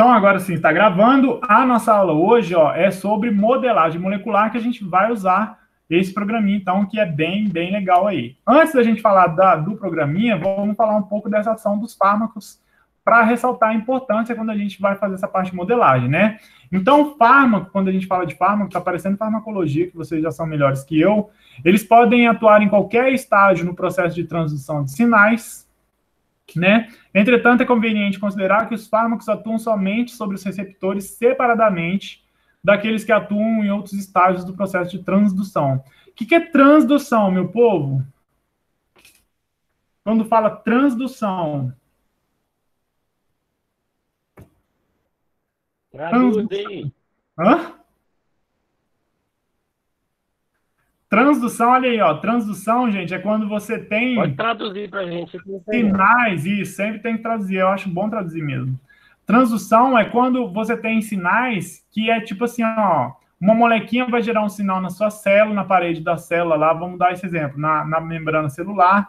Então, agora sim, está gravando. A nossa aula hoje ó, é sobre modelagem molecular, que a gente vai usar esse programinha, então, que é bem, bem legal aí. Antes da gente falar da, do programinha, vamos falar um pouco dessa ação dos fármacos para ressaltar a importância quando a gente vai fazer essa parte de modelagem, né? Então, fármaco, quando a gente fala de fármaco, está aparecendo farmacologia, que vocês já são melhores que eu, eles podem atuar em qualquer estágio no processo de transdução de sinais, né? Entretanto, é conveniente considerar que os fármacos atuam somente sobre os receptores separadamente daqueles que atuam em outros estágios do processo de transdução. O que, é transdução, meu povo? Quando fala transdução. Traduz aí. Hã? Transdução, olha aí, ó. Transdução, gente, é quando você tem. Pode traduzir para gente. Sinais, isso, sempre tem que traduzir. Eu acho bom traduzir mesmo. Transdução é quando você tem sinais que é tipo assim, ó. Uma molequinha vai gerar um sinal na sua célula, na parede da célula lá, vamos dar esse exemplo, na, na membrana celular,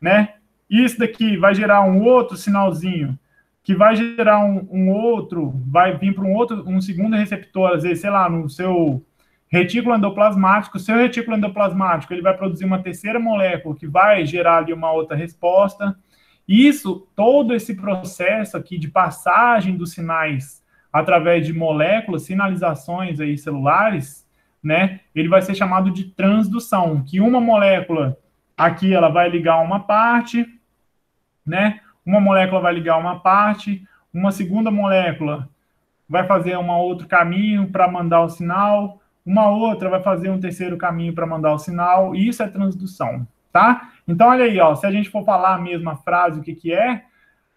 né? Isso daqui vai gerar um outro sinalzinho, que vai gerar um, um outro, vai vir para um outro, um segundo receptor, às vezes, sei lá, no seu retículo endoplasmático, seu retículo endoplasmático, ele vai produzir uma terceira molécula que vai gerar ali uma outra resposta. Isso, todo esse processo aqui de passagem dos sinais através de moléculas, sinalizações aí celulares, né, ele vai ser chamado de transdução, que uma molécula aqui ela vai ligar uma parte, né, uma molécula vai ligar uma parte, uma segunda molécula vai fazer um outro caminho para mandar o sinal, uma outra vai fazer um terceiro caminho para mandar o sinal, e isso é transdução, tá? Então, olha aí, ó, se a gente for falar a mesma frase, o que, que é?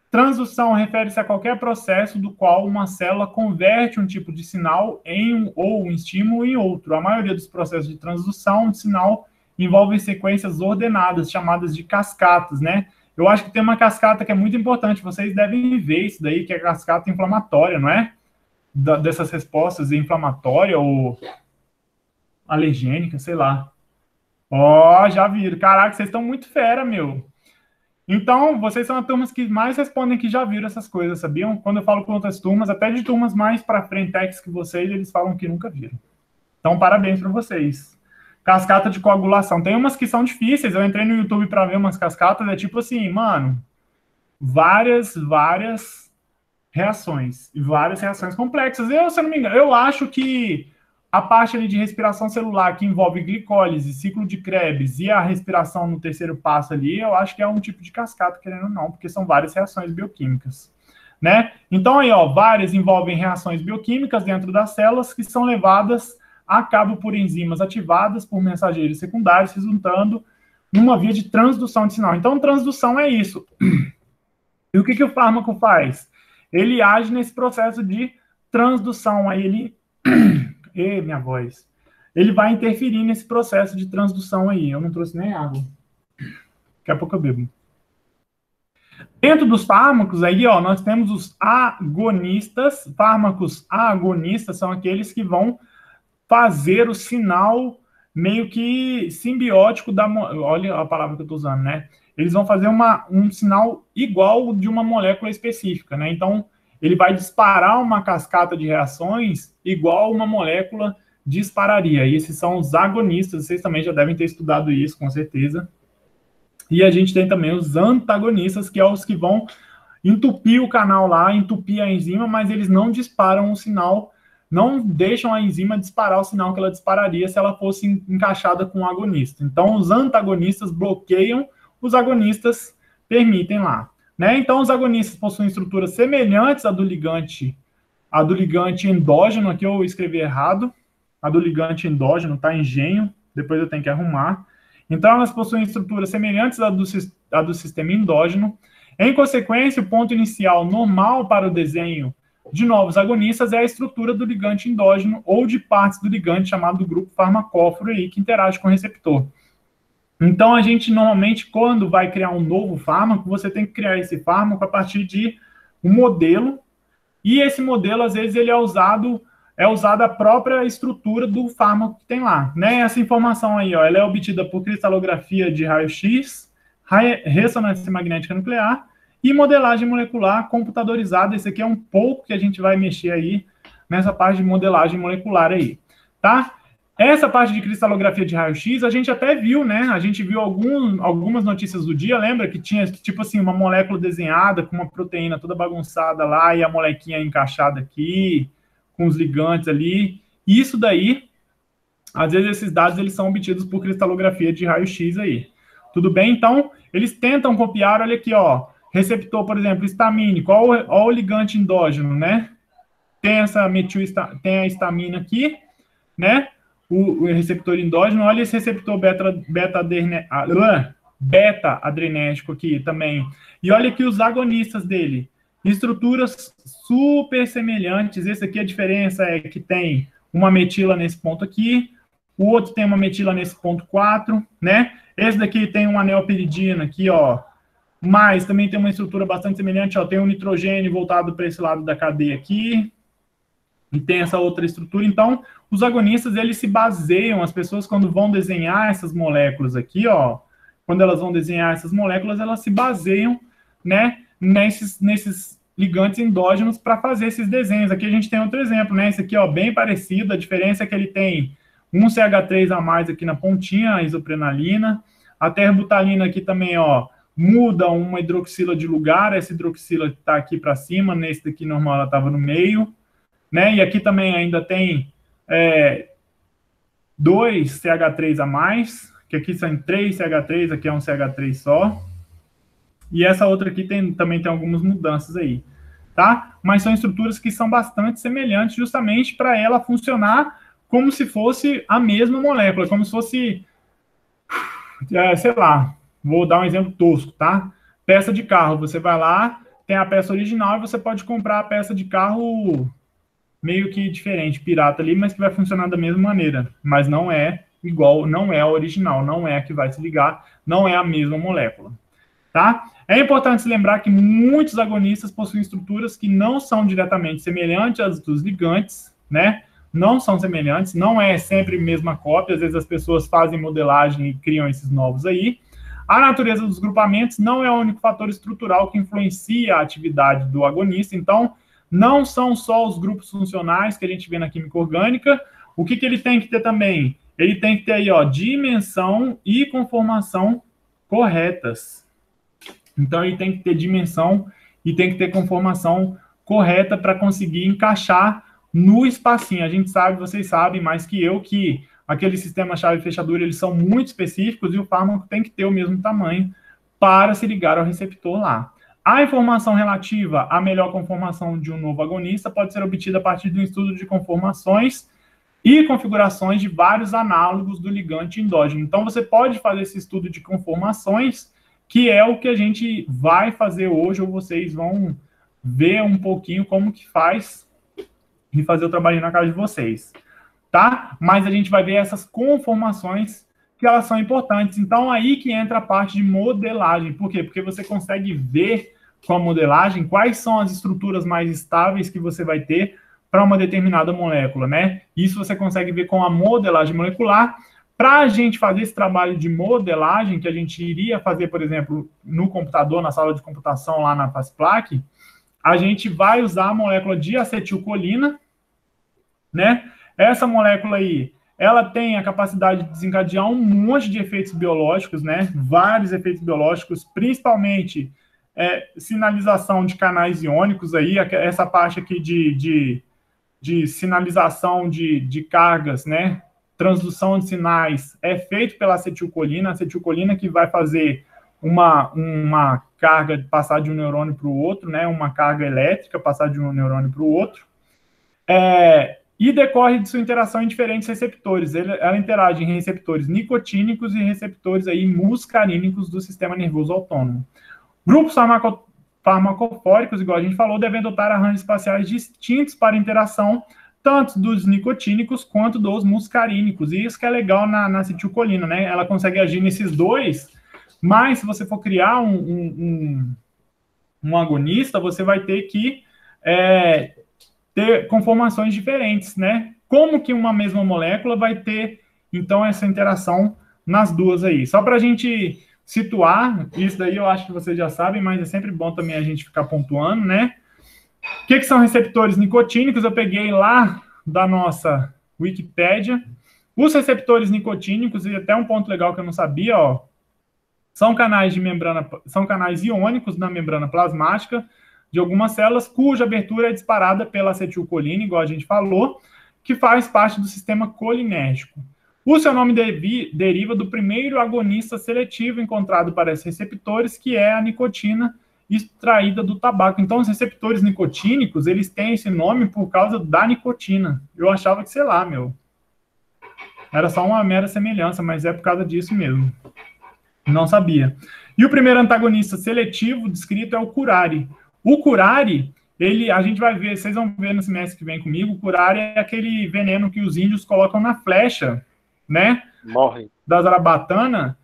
Transdução refere-se a qualquer processo do qual uma célula converte um tipo de sinal em um, ou um estímulo em outro. A maioria dos processos de transdução de sinal envolvem sequências ordenadas, chamadas de cascatas, né? Eu acho que tem uma cascata que é muito importante, vocês devem ver isso daí, que é a cascata inflamatória, não é? Da, dessas respostas inflamatória ou alergênica, sei lá. Ó, oh, já viram. Caraca, vocês estão muito fera, meu. Então, vocês são as turmas que mais respondem que já viram essas coisas, sabiam? Quando eu falo com outras turmas, até de turmas mais para frente que vocês, eles falam que nunca viram. Então, parabéns para vocês. Cascata de coagulação. Tem umas que são difíceis. Eu entrei no YouTube para ver umas cascatas. É tipo assim, mano, várias, várias reações. E várias reações complexas. Eu, se eu não me engano, eu acho que a parte ali de respiração celular, que envolve glicólise, ciclo de Krebs e a respiração no terceiro passo ali, eu acho que é um tipo de cascata, querendo ou não, porque são várias reações bioquímicas. Né? Então, aí, ó, várias envolvem reações bioquímicas dentro das células que são levadas a cabo por enzimas ativadas por mensageiros secundários, resultando numa via de transdução de sinal. Então, transdução é isso. E o que, que o fármaco faz? Ele age nesse processo de transdução. Aí ele e minha voz. Ele vai interferir nesse processo de transdução aí. Eu não trouxe nem água. Daqui a pouco eu bebo. Dentro dos fármacos aí, ó, nós temos os agonistas. Fármacos agonistas são aqueles que vão fazer o sinal meio que simbiótico da. Olha a palavra que eu estou usando, né? Eles vão fazer uma, um sinal igual de uma molécula específica, né? Então, ele vai disparar uma cascata de reações igual uma molécula dispararia. E esses são os agonistas, vocês também já devem ter estudado isso, com certeza. E a gente tem também os antagonistas, que é os que vão entupir o canal lá, entupir a enzima, mas eles não disparam o sinal, não deixam a enzima disparar o sinal que ela dispararia se ela fosse encaixada com o agonista. Então, os antagonistas bloqueiam, os agonistas permitem lá. Né? Então, os agonistas possuem estruturas semelhantes à do ligante, à do ligante endógeno, aqui eu escrevi errado, a do ligante endógeno está engenho, depois eu tenho que arrumar. Então, elas possuem estruturas semelhantes à do, à do sistema endógeno. Em consequência, o ponto inicial normal para o desenho de novos agonistas é a estrutura do ligante endógeno ou de partes do ligante chamado grupo farmacóforo aí, que interage com o receptor. Então, a gente normalmente, quando vai criar um novo fármaco, você tem que criar esse fármaco a partir de um modelo, e esse modelo, às vezes, ele é usado, é usada a própria estrutura do fármaco que tem lá. Né? Essa informação aí, ó, ela é obtida por cristalografia de raio-x, ressonância magnética nuclear e modelagem molecular computadorizada. Esse aqui é um pouco que a gente vai mexer aí nessa parte de modelagem molecular aí, tá? Essa parte de cristalografia de raio-x, a gente até viu, né? A gente viu algum, algumas notícias do dia, lembra que tinha, tipo assim, uma molécula desenhada com uma proteína toda bagunçada lá e a molequinha encaixada aqui, com os ligantes ali. Isso daí, às vezes esses dados eles são obtidos por cristalografia de raio-x aí. Tudo bem? Então, eles tentam copiar, olha aqui, ó, receptor, por exemplo, olha o, o ligante endógeno, né? Tem essa metil, tem a estamina aqui, né? O, o receptor endógeno, olha esse receptor beta, beta, adrenérgico aqui também. E olha aqui os agonistas dele. Estruturas super semelhantes. Esse aqui a diferença é que tem uma metila nesse ponto aqui, o outro tem uma metila nesse ponto 4, né? Esse daqui tem uma neopiridina aqui, ó, mas também tem uma estrutura bastante semelhante, ó, tem um nitrogênio voltado para esse lado da cadeia aqui, e tem essa outra estrutura. Então, os agonistas, eles se baseiam, as pessoas quando vão desenhar essas moléculas aqui, ó, quando elas vão desenhar essas moléculas, elas se baseiam, né, nesses, nesses ligantes endógenos para fazer esses desenhos. Aqui a gente tem outro exemplo, né, esse aqui, ó, bem parecido, a diferença é que ele tem um CH3 a mais aqui na pontinha, a isoprenalina, a terbutalina aqui também, ó, muda uma hidroxila de lugar, essa hidroxila está aqui para cima, nesse daqui normal ela estava no meio, né? E aqui também ainda tem é, dois CH3 a mais, que aqui são três CH3, aqui é um CH3 só. E essa outra aqui tem, também tem algumas mudanças aí, tá? Mas são estruturas que são bastante semelhantes, justamente para ela funcionar como se fosse a mesma molécula, como se fosse, é, sei lá, vou dar um exemplo tosco, tá? Peça de carro, você vai lá, tem a peça original e você pode comprar a peça de carro meio que diferente, pirata ali, mas que vai funcionar da mesma maneira. Mas não é igual, não é a original, não é a que vai se ligar, não é a mesma molécula. Tá? É importante se lembrar que muitos agonistas possuem estruturas que não são diretamente semelhantes às dos ligantes, né? Não são semelhantes, não é sempre a mesma cópia, às vezes as pessoas fazem modelagem e criam esses novos aí. A natureza dos grupamentos não é o único fator estrutural que influencia a atividade do agonista, então não são só os grupos funcionais que a gente vê na química orgânica. O que, que ele tem que ter também? Ele tem que ter aí, ó, dimensão e conformação corretas. Então, ele tem que ter dimensão e tem que ter conformação correta para conseguir encaixar no espacinho. A gente sabe, vocês sabem mais que eu, que aquele sistema chave fechadura, eles são muito específicos e o fármaco tem que ter o mesmo tamanho para se ligar ao receptor lá. A informação relativa à melhor conformação de um novo agonista pode ser obtida a partir do estudo de conformações e configurações de vários análogos do ligante endógeno. Então, você pode fazer esse estudo de conformações, que é o que a gente vai fazer hoje, ou vocês vão ver um pouquinho como que faz e fazer o trabalho na casa de vocês, tá? Mas a gente vai ver essas conformações que elas são importantes. Então, aí que entra a parte de modelagem. Por quê? Porque você consegue ver com a modelagem quais são as estruturas mais estáveis que você vai ter para uma determinada molécula, né? Isso você consegue ver com a modelagem molecular. Para a gente fazer esse trabalho de modelagem, que a gente iria fazer, por exemplo, no computador, na sala de computação lá na FASPLAC, a gente vai usar a molécula de acetilcolina, né? Essa molécula aí, ela tem a capacidade de desencadear um monte de efeitos biológicos, né? Vários efeitos biológicos, principalmente é, sinalização de canais iônicos aí, essa parte aqui de, de, de sinalização de, de cargas, né? Transdução de sinais é feito pela acetilcolina, acetilcolina que vai fazer uma, uma carga passar de um neurônio para o outro, né? Uma carga elétrica passar de um neurônio para o outro. É, e decorre de sua interação em diferentes receptores. ela interage em receptores nicotínicos e receptores aí muscarínicos do sistema nervoso autônomo. Grupos farmaco farmacofóricos, igual a gente falou, devem adotar arranjos espaciais distintos para interação tanto dos nicotínicos quanto dos muscarínicos. E isso que é legal na, na acetilcolina, né? Ela consegue agir nesses dois, mas se você for criar um, um, um, um agonista, você vai ter que é, ter conformações diferentes, né? Como que uma mesma molécula vai ter, então, essa interação nas duas aí? Só para a gente situar, isso daí eu acho que vocês já sabem, mas é sempre bom também a gente ficar pontuando, né? O que, que são receptores nicotínicos? Eu peguei lá da nossa Wikipédia. Os receptores nicotínicos, e até um ponto legal que eu não sabia, ó, são canais de membrana, são canais iônicos na membrana plasmática de algumas células, cuja abertura é disparada pela acetilcolina, igual a gente falou, que faz parte do sistema colinérgico. O seu nome devi, deriva do primeiro agonista seletivo encontrado para esses receptores, que é a nicotina extraída do tabaco. Então, os receptores nicotínicos, eles têm esse nome por causa da nicotina. Eu achava que, sei lá, meu, era só uma mera semelhança, mas é por causa disso mesmo. Não sabia. E o primeiro antagonista seletivo descrito é o curare. O curare, ele, a gente vai ver, vocês vão ver no semestre que vem comigo, o curare é aquele veneno que os índios colocam na flecha, né? Morre. Da zarabatana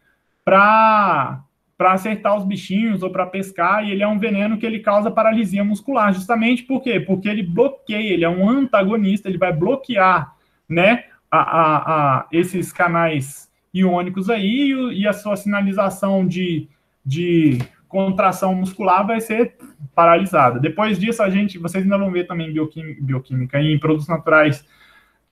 para para acertar os bichinhos ou para pescar, e ele é um veneno que ele causa paralisia muscular, justamente por quê? Porque ele bloqueia, ele é um antagonista, ele vai bloquear, né, a, a, a esses canais iônicos aí, e, e a sua sinalização de, de contração muscular vai ser paralisada. Depois disso, a gente, vocês ainda vão ver também bioquímica, bioquímica em produtos naturais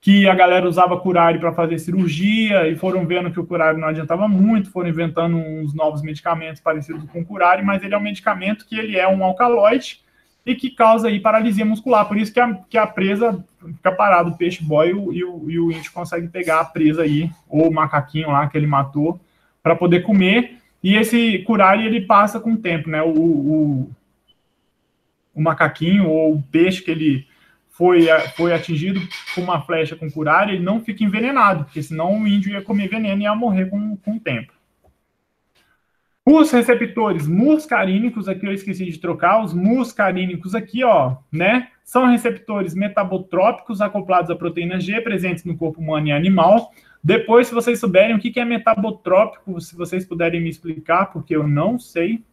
que a galera usava curare para fazer cirurgia e foram vendo que o curare não adiantava muito, foram inventando uns novos medicamentos parecidos com o curare, mas ele é um medicamento que ele é um alcaloide e que causa aí paralisia muscular, por isso que a, que a presa fica parada, o peixe boy e o, e o, e o índio consegue pegar a presa aí, ou o macaquinho lá que ele matou, para poder comer, e esse curare ele passa com o tempo, né, o, o, o macaquinho ou o peixe que ele foi, foi atingido com uma flecha com curare, ele não fica envenenado, porque senão o índio ia comer veneno e ia morrer com, com o tempo. Os receptores muscarínicos, aqui eu esqueci de trocar, os muscarínicos aqui, ó, né, são receptores metabotrópicos acoplados à proteína G presentes no corpo humano e animal. Depois, se vocês souberem o que é metabotrópico, se vocês puderem me explicar, porque eu não sei,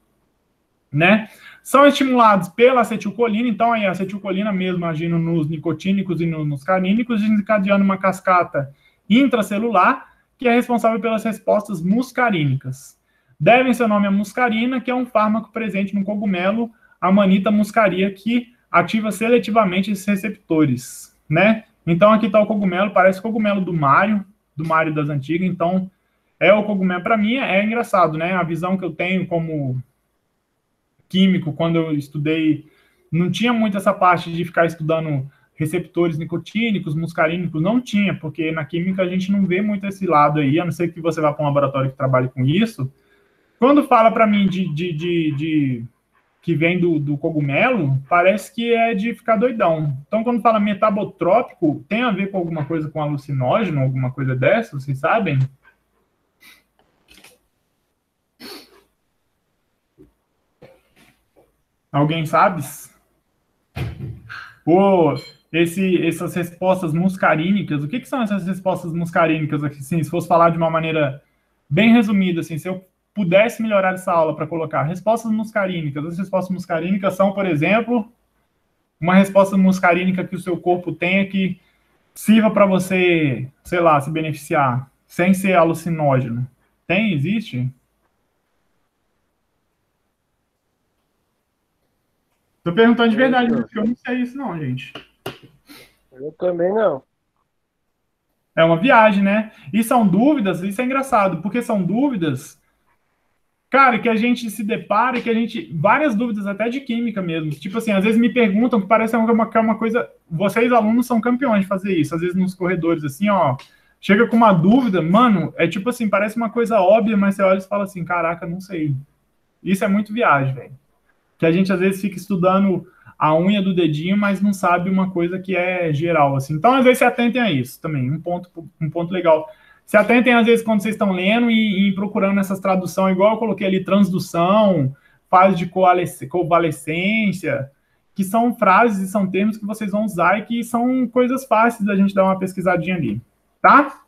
né? São estimulados pela acetilcolina, então aí a acetilcolina mesmo agindo nos nicotínicos e nos carínicos, desencadeando uma cascata intracelular que é responsável pelas respostas muscarínicas. Devem seu nome à muscarina, que é um fármaco presente no cogumelo Amanita muscaria, que ativa seletivamente esses receptores, né? Então aqui está o cogumelo, parece o cogumelo do Mário, do Mário das antigas, então é o cogumelo para mim é engraçado, né? A visão que eu tenho como químico, quando eu estudei, não tinha muito essa parte de ficar estudando receptores nicotínicos, muscarínicos, não tinha, porque na química a gente não vê muito esse lado aí, a não ser que você vá para um laboratório que trabalhe com isso. Quando fala para mim de, de, de, de, que vem do, do cogumelo, parece que é de ficar doidão. Então, quando fala metabotrópico, tem a ver com alguma coisa com alucinógeno, alguma coisa dessa, vocês sabem? Alguém sabe? Pô, esse, essas respostas muscarínicas, o que, que são essas respostas muscarínicas? Assim, se fosse falar de uma maneira bem resumida, assim, se eu pudesse melhorar essa aula para colocar respostas muscarínicas, as respostas muscarínicas são, por exemplo, uma resposta muscarínica que o seu corpo tenha que sirva para você, sei lá, se beneficiar, sem ser alucinógeno. Tem? Existe? Tô perguntando de verdade, porque eu não sei isso não, gente. Eu também não. É uma viagem, né? E são dúvidas, isso é engraçado, porque são dúvidas, cara, que a gente se depara e que a gente. Várias dúvidas, até de química mesmo. Tipo assim, às vezes me perguntam que parece uma, que é uma coisa. Vocês, alunos, são campeões de fazer isso. Às vezes nos corredores, assim, ó. Chega com uma dúvida, mano, é tipo assim, parece uma coisa óbvia, mas você olha e fala assim, caraca, não sei. Isso é muito viagem, velho que a gente às vezes fica estudando a unha do dedinho, mas não sabe uma coisa que é geral, assim. Então, às vezes, se atentem a isso também, um ponto, um ponto legal. Se atentem, às vezes, quando vocês estão lendo e, e procurando essas traduções, igual eu coloquei ali, transdução, fase de covalescência, que são frases e são termos que vocês vão usar e que são coisas fáceis da gente dar uma pesquisadinha ali, tá?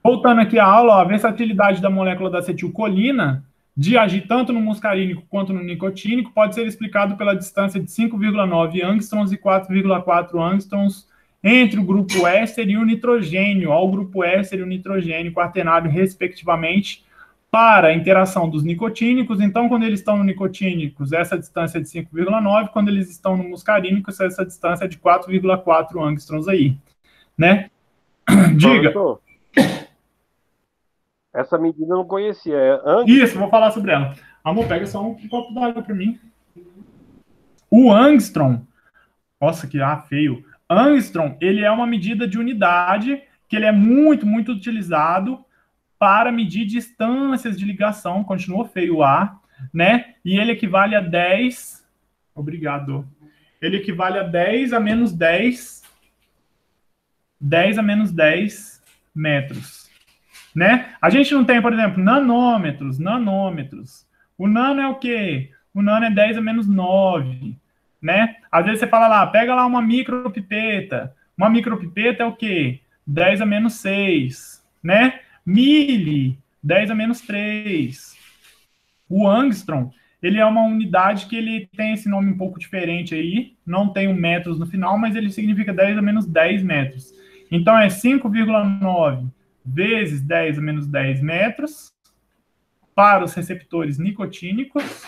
Voltando aqui à aula, ó, a versatilidade da molécula da acetilcolina de agir tanto no muscarínico quanto no nicotínico pode ser explicado pela distância de 5,9 angstroms e 4,4 angstroms entre o grupo éster e o nitrogênio, ao grupo éster e o nitrogênio quaternário, respectivamente, para a interação dos nicotínicos. Então, quando eles estão no nicotínicos, essa distância é de 5,9. Quando eles estão no muscarínicos, essa distância é de 4,4 angstroms aí, né? Diga. Professor, essa medida eu não conhecia. É angstrom? Isso, vou falar sobre ela. Amor, pega só um copo d'água para mim. O angstrom, nossa, que ah, feio. Angstrom, ele é uma medida de unidade que ele é muito, muito utilizado para medir distâncias de ligação, continua feio A, né? E ele equivale a 10, obrigado, ele equivale a 10 a menos 10, 10 a menos 10 metros, né? A gente não tem, por exemplo, nanômetros, nanômetros. O nano é o quê? O nano é 10 a menos 9, né? Às vezes você fala lá, pega lá uma micropipeta. Uma micropipeta é o quê? 10 a menos 6, né? Mili, 10 a menos 3. O angstrom, ele é uma unidade que ele tem esse nome um pouco diferente aí, não tem um metros no final, mas ele significa 10 a menos 10 metros. Então é 5,9 vezes 10 a menos 10 metros para os receptores nicotínicos,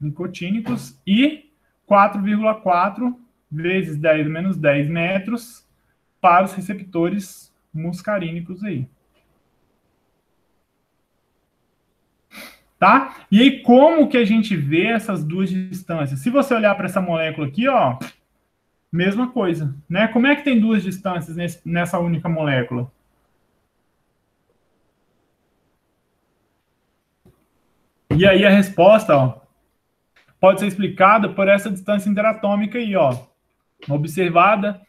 nicotínicos e 4,4 vezes 10 a menos 10 metros para os receptores muscarínicos aí. Tá? E aí, como que a gente vê essas duas distâncias? Se você olhar para essa molécula aqui, ó, mesma coisa, né? Como é que tem duas distâncias nesse, nessa única molécula? E aí a resposta, ó, pode ser explicada por essa distância interatômica aí, ó, observada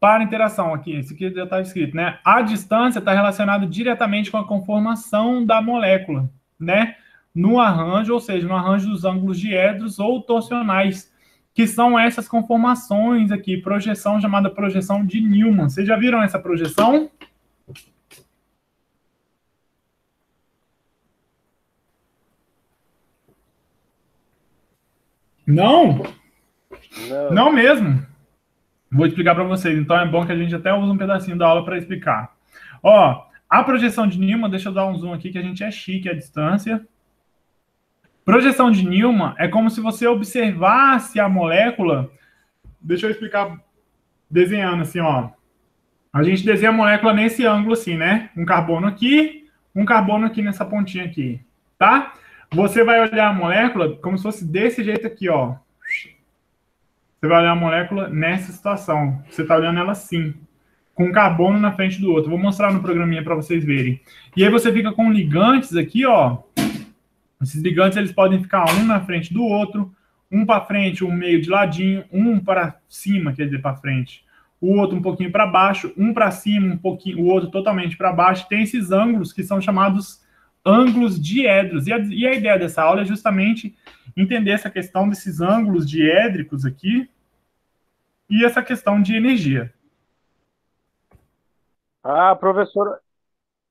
para interação, aqui, isso aqui já está escrito, né? A distância está relacionada diretamente com a conformação da molécula, né? No arranjo, ou seja, no arranjo dos ângulos diedros ou torsionais, que são essas conformações aqui, projeção chamada projeção de Newman. Vocês já viram essa projeção? Não? Não, Não mesmo. Vou explicar para vocês, então é bom que a gente até use um pedacinho da aula para explicar. Ó, a projeção de Newman, deixa eu dar um zoom aqui que a gente é chique à distância. Projeção de Newman é como se você observasse a molécula. Deixa eu explicar desenhando assim, ó. A gente desenha a molécula nesse ângulo assim, né? Um carbono aqui, um carbono aqui nessa pontinha aqui, tá? Você vai olhar a molécula como se fosse desse jeito aqui, ó. Você vai olhar a molécula nessa situação. Você está olhando ela assim, com um carbono na frente do outro. Vou mostrar no programinha para vocês verem. E aí você fica com ligantes aqui, ó. Esses ligantes eles podem ficar um na frente do outro, um para frente, um meio de ladinho, um para cima, quer dizer, para frente, o outro um pouquinho para baixo, um para cima, um pouquinho, o outro totalmente para baixo. Tem esses ângulos que são chamados ângulos diédricos. E a, e a ideia dessa aula é justamente entender essa questão desses ângulos diédricos aqui, e essa questão de energia. Ah, professora,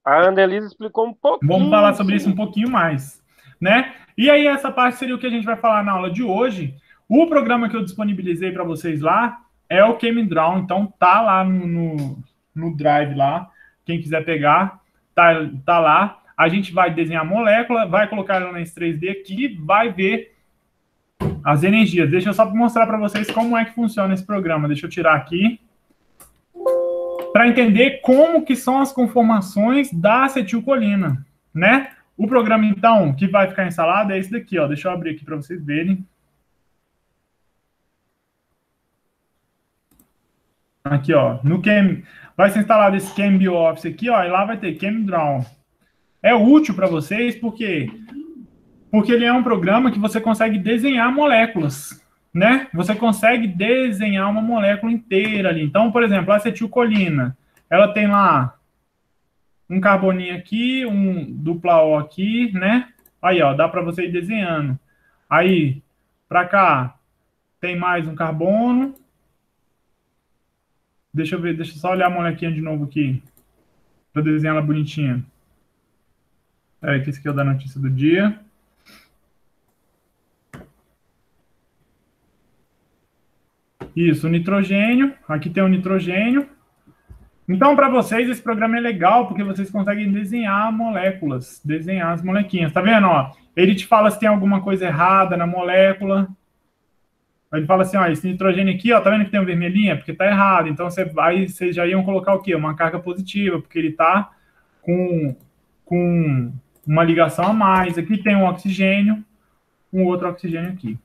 a Annelise explicou um pouquinho. Vamos falar sobre isso um pouquinho mais, né? E aí essa parte seria o que a gente vai falar na aula de hoje. O programa que eu disponibilizei para vocês lá é o ChemDraw, então tá lá no, no, no, Drive lá. Quem quiser pegar, tá, tá lá. A gente vai desenhar a molécula, vai colocar ela nesse 3D aqui, vai ver as energias. Deixa eu só mostrar para vocês como é que funciona esse programa. Deixa eu tirar aqui. Para entender como que são as conformações da acetilcolina, né? O programa, então, que vai ficar instalado é esse daqui, ó. Deixa eu abrir aqui para vocês verem. Aqui, ó. No Chem... Vai ser instalado esse ChemBioOffice aqui, ó. E lá vai ter ChemDraw. É útil para vocês porque porque ele é um programa que você consegue desenhar moléculas, né? Você consegue desenhar uma molécula inteira ali. Então, por exemplo, a acetilcolina, ela tem lá um carboninho aqui, um dupla O aqui, né? Aí, ó, dá para você ir desenhando. Aí, para cá, tem mais um carbono. Deixa eu ver, deixa eu só olhar a molequinha de novo aqui, para desenhar ela bonitinha. Peraí, que esse aqui é o da notícia do dia. Isso, nitrogênio. Aqui tem o nitrogênio. Então, para vocês, esse programa é legal porque vocês conseguem desenhar moléculas, desenhar as molequinhas. Tá vendo? Ó, ele te fala se tem alguma coisa errada na molécula. Ele fala assim, ó, esse nitrogênio aqui, ó, tá vendo que tem um vermelhinho? É porque tá errado. Então, você vai, vocês já iam colocar o quê? Uma carga positiva, porque ele tá com, com uma ligação a mais. Aqui tem um oxigênio, um outro oxigênio aqui.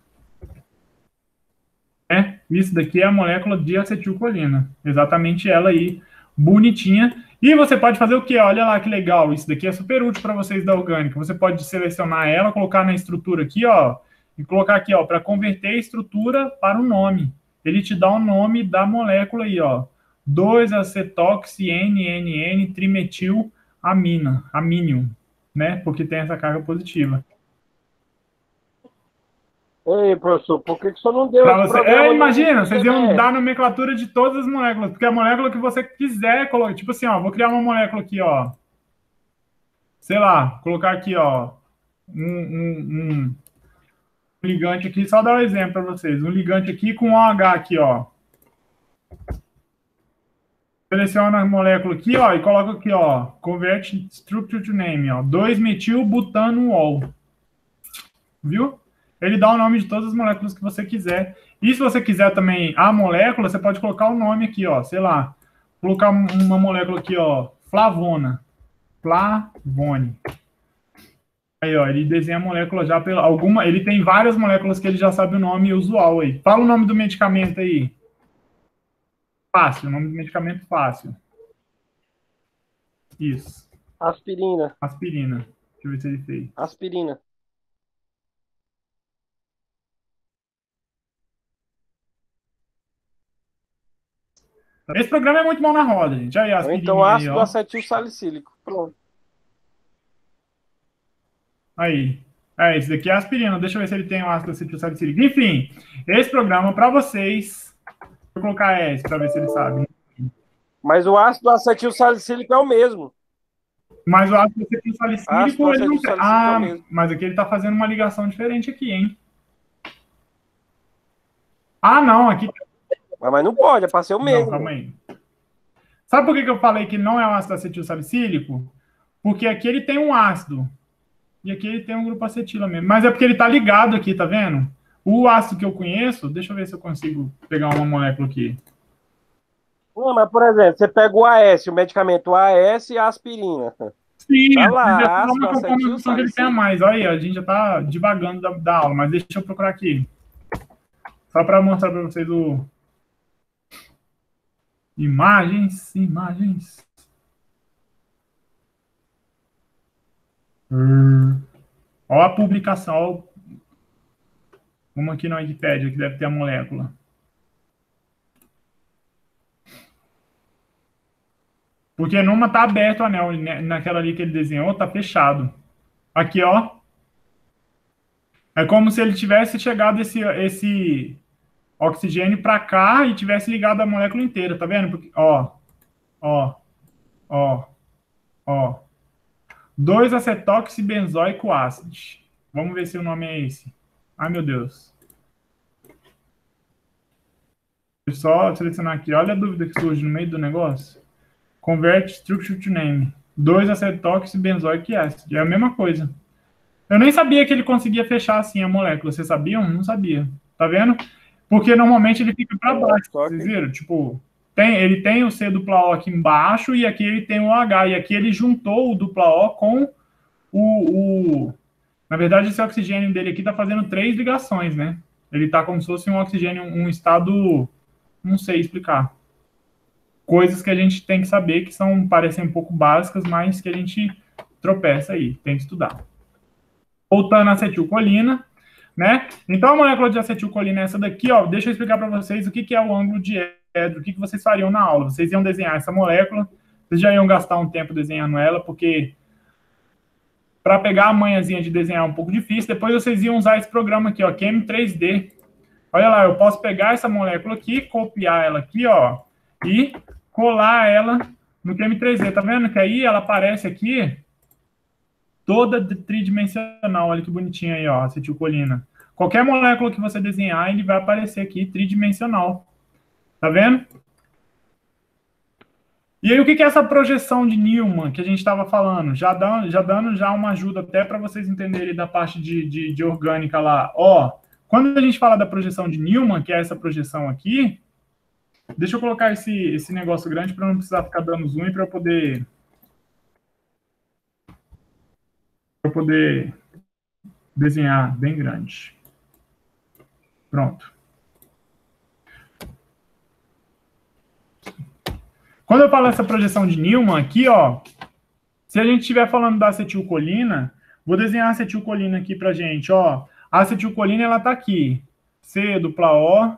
É, isso daqui é a molécula de acetilcolina. Exatamente ela aí, bonitinha. E você pode fazer o quê? Olha lá que legal. Isso daqui é super útil para vocês da orgânica. Você pode selecionar ela, colocar na estrutura aqui, ó, e colocar aqui, ó, para converter a estrutura para o nome. Ele te dá o nome da molécula aí, ó. 2-acetoxi-NNN trimetil amina, amínio, né? Porque tem essa carga positiva. Ei, professor, por que, que você não deu você... É, imagina, vocês iam dar nomenclatura de todas as moléculas, porque a molécula que você quiser colocar, tipo assim, ó, vou criar uma molécula aqui, ó. Sei lá, colocar aqui, ó, um, um, um ligante aqui, só dar um exemplo para vocês. Um ligante aqui com OH aqui, ó. Seleciona a molécula aqui, ó, e coloca aqui, ó, convert structure to name, ó, 2-metil-butanol. Viu? Ele dá o nome de todas as moléculas que você quiser. E se você quiser também a molécula, você pode colocar o nome aqui, ó, sei lá, colocar uma molécula aqui, ó, flavona. Flavone. Aí, ó, ele desenha a molécula já pela alguma, ele tem várias moléculas que ele já sabe o nome usual aí. Fala o nome do medicamento aí. Fácil, o nome do medicamento fácil. Isso. Aspirina. Aspirina. Deixa eu ver se ele fez. Aspirina. Esse programa é muito mal na roda, gente. Aí, aspirina, então, ácido acetil salicílico. Pronto. Aí. É, esse daqui é aspirina. Deixa eu ver se ele tem o ácido acetil salicílico. Enfim, esse programa para vocês. Vou colocar S para ver se ele sabe. Mas o ácido acetil salicílico é o mesmo. Mas o ácido acetil salicílico, ácido ele não... Ah, é mas aqui ele está fazendo uma ligação diferente aqui, hein? Ah, não, aqui. Mas não pode, é para ser o mesmo. Não, calma aí. Sabe por que, que eu falei que não é o ácido acetil salicílico? Porque aqui ele tem um ácido. E aqui ele tem um grupo acetila mesmo. Mas é porque ele está ligado aqui, tá vendo? O ácido que eu conheço, deixa eu ver se eu consigo pegar uma molécula aqui. Não, mas, por exemplo, você pega o AS, o medicamento AS e a aspirina. Sim, tá lá, já ácido, uma composição que ele tem a mais. Olha aí, a gente já está divagando da, da, aula, mas deixa eu procurar aqui. Só para mostrar para vocês o... Imagens, imagens. Hum. Olha a publicação, ó. Uma aqui na Wikipedia, que deve ter a molécula. Porque numa tá aberto o anel, naquela ali que ele desenhou, tá fechado. Aqui, ó. É como se ele tivesse chegado esse, esse oxigênio para cá e tivesse ligado a molécula inteira, tá vendo? Porque, ó, ó, ó, ó. 2-acetoxibenzoico ácido. Vamos ver se o nome é esse. Ai, meu Deus. Deixa eu só selecionar aqui. Olha a dúvida que surge no meio do negócio. Convert structure to name. 2-acetoxibenzoic ácido. É a mesma coisa. Eu nem sabia que ele conseguia fechar assim a molécula. Vocês sabiam? Não sabia. Tá vendo? Porque normalmente ele fica para baixo. Vocês viram? Tipo, tem, ele tem o C dupla O aqui embaixo e aqui ele tem o H. E aqui ele juntou o dupla O com o, o... Na verdade, esse oxigênio dele aqui está fazendo três ligações, né? Ele está como se fosse um oxigênio, um estado... Não sei explicar. Coisas que a gente tem que saber que são, parecem um pouco básicas, mas que a gente tropeça aí, tem que estudar. Voltando à acetilcolina, né? Então, a molécula de acetilcolina é essa daqui, ó. Deixa eu explicar para vocês o que, que é o ângulo de Pedro, o que, que vocês fariam na aula? Vocês iam desenhar essa molécula, vocês já iam gastar um tempo desenhando ela, porque para pegar a manhãzinha de desenhar é um pouco difícil, depois vocês iam usar esse programa aqui, ó, QM3D. Olha lá, eu posso pegar essa molécula aqui, copiar ela aqui, ó, e colar ela no QM3D. Tá vendo que aí ela aparece aqui toda tridimensional. Olha que bonitinha aí, ó, acetilcolina. Qualquer molécula que você desenhar, ele vai aparecer aqui tridimensional. Tá vendo? E aí, o que é essa projeção de Newman que a gente estava falando? Já dando, já dando já uma ajuda até para vocês entenderem da parte de, de, de, orgânica lá. Ó, quando a gente fala da projeção de Newman, que é essa projeção aqui, deixa eu colocar esse, esse negócio grande para não precisar ficar dando zoom e para eu poder para poder desenhar bem grande. Pronto. Quando eu falo essa projeção de Newman aqui, ó, se a gente estiver falando da acetilcolina, vou desenhar a acetilcolina aqui para gente, ó. A acetilcolina, ela tá aqui. C dupla O,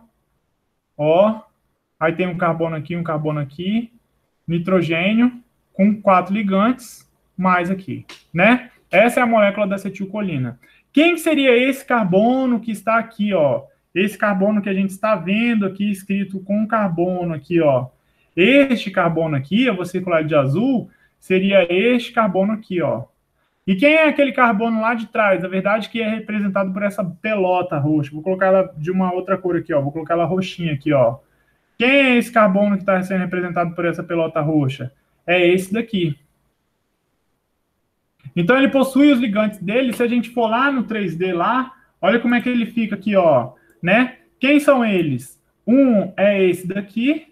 O, aí tem um carbono aqui, um carbono aqui, nitrogênio, com quatro ligantes, mais aqui, né? Essa é a molécula da acetilcolina. Quem seria esse carbono que está aqui, ó? Esse carbono que a gente está vendo aqui escrito com carbono aqui, ó. Este carbono aqui, eu vou circular de azul, seria este carbono aqui, ó. E quem é aquele carbono lá de trás? Na verdade, que é representado por essa pelota roxa. Vou colocar ela de uma outra cor aqui, ó. Vou colocar ela roxinha aqui, ó. Quem é esse carbono que está sendo representado por essa pelota roxa? É esse daqui. Então, ele possui os ligantes dele. Se a gente for lá no 3D lá, olha como é que ele fica aqui, ó. Né? Quem são eles? Um é esse daqui,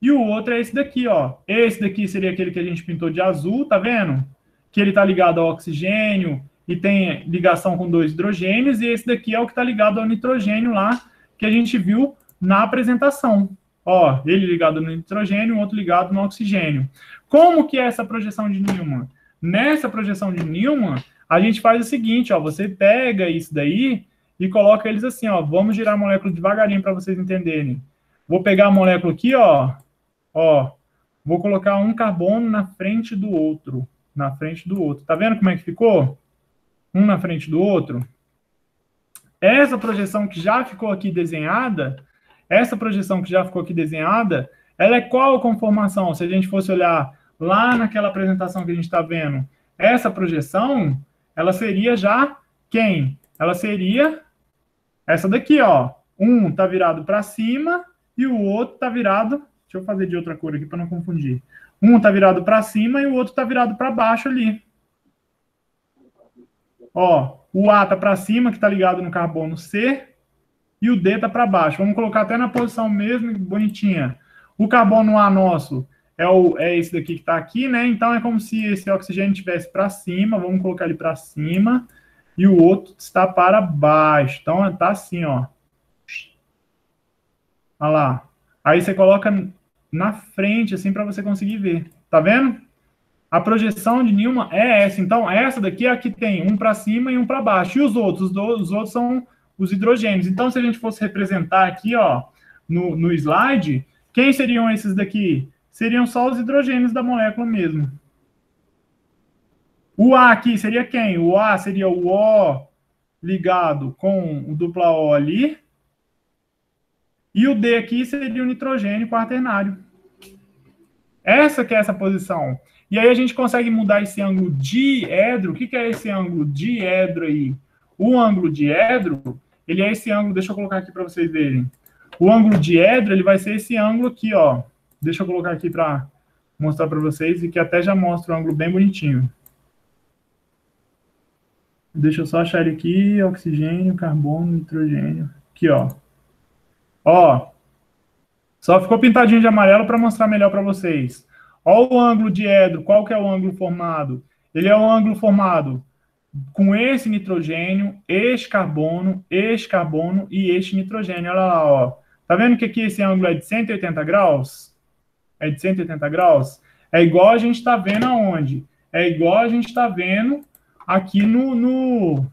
e o outro é esse daqui, ó. Esse daqui seria aquele que a gente pintou de azul, tá vendo? Que ele tá ligado ao oxigênio e tem ligação com dois hidrogênios. E esse daqui é o que tá ligado ao nitrogênio lá, que a gente viu na apresentação. Ó, ele ligado no nitrogênio, o outro ligado no oxigênio. Como que é essa projeção de Newman? Nessa projeção de Newman, a gente faz o seguinte, ó, você pega isso daí e coloca eles assim, ó, vamos girar a molécula devagarinho para vocês entenderem. Vou pegar a molécula aqui, ó, Ó, vou colocar um carbono na frente do outro. Na frente do outro. Tá vendo como é que ficou? Um na frente do outro. Essa projeção que já ficou aqui desenhada, essa projeção que já ficou aqui desenhada, ela é qual conformação? Se a gente fosse olhar lá naquela apresentação que a gente está vendo, essa projeção, ela seria já quem? Ela seria essa daqui, ó. Um tá virado para cima e o outro tá virado Deixa eu fazer de outra cor aqui para não confundir. Um está virado para cima e o outro está virado para baixo ali. Ó, o A está para cima, que está ligado no carbono C, e o D está para baixo. Vamos colocar até na posição mesmo, bonitinha. O carbono A nosso é, o, é esse daqui que está aqui, né? Então é como se esse oxigênio estivesse para cima. Vamos colocar ele para cima. E o outro está para baixo. Então está assim, ó. Olha lá. Aí você coloca na frente, assim, para você conseguir ver. Tá vendo? A projeção de Newman é essa. Então, essa daqui é a que tem um para cima e um para baixo. E os outros? Os outros são os hidrogênios. Então, se a gente fosse representar aqui, ó, no, no slide, quem seriam esses daqui? Seriam só os hidrogênios da molécula mesmo. O A aqui seria quem? O A seria o O ligado com o dupla O ali. E o D aqui seria o nitrogênio quaternário. Essa que é essa posição. E aí a gente consegue mudar esse ângulo diedro. O que, que é esse ângulo diedro aí? O ângulo diedro, ele é esse ângulo, deixa eu colocar aqui para vocês verem. O ângulo diedro, ele vai ser esse ângulo aqui, ó. Deixa eu colocar aqui para mostrar para vocês e que até já mostra o ângulo bem bonitinho. Deixa eu só achar ele aqui, oxigênio, carbono, nitrogênio. Aqui, ó. Ó, só ficou pintadinho de amarelo para mostrar melhor para vocês. Ó o ângulo de edro, qual que é o ângulo formado? Ele é um ângulo formado com esse nitrogênio, este carbono, este carbono e este nitrogênio. Olha lá, ó. Tá vendo que aqui esse ângulo é de 180 graus? É de 180 graus? É igual a gente está vendo aonde? É igual a gente está vendo aqui no, no,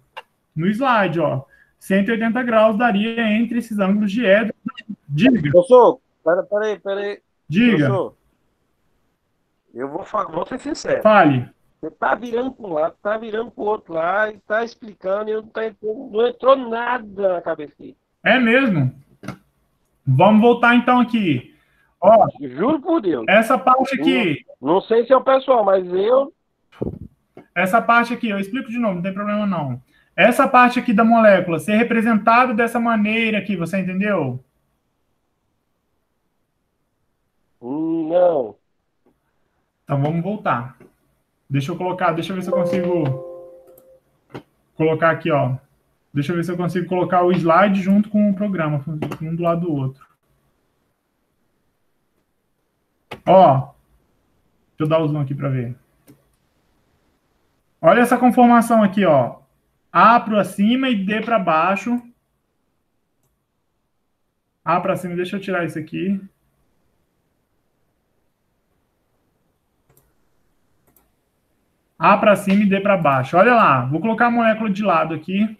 no slide, ó. 180 graus daria entre esses ângulos de edro. Diga. Professor, peraí, peraí, peraí. Diga. Professor, eu vou, vou ser sincero. Fale. Você tá virando para um lado, tá virando para o outro lado, e tá explicando, e não, tá, não entrou nada na cabeça. É mesmo? Vamos voltar então aqui. Ó, Juro por Deus. Essa parte aqui. Não, não sei se é o pessoal, mas eu. Essa parte aqui, eu explico de novo, não tem problema não. Essa parte aqui da molécula ser representada dessa maneira aqui, você entendeu? Não. Então vamos voltar. Deixa eu colocar, deixa eu ver se eu consigo colocar aqui, ó. Deixa eu ver se eu consigo colocar o slide junto com o programa, um do lado do outro. Ó, deixa eu dar o zoom aqui para ver. Olha essa conformação aqui, ó. A para cima e D para baixo. A para cima, deixa eu tirar isso aqui. A para cima e D para baixo. Olha lá, vou colocar a molécula de lado aqui.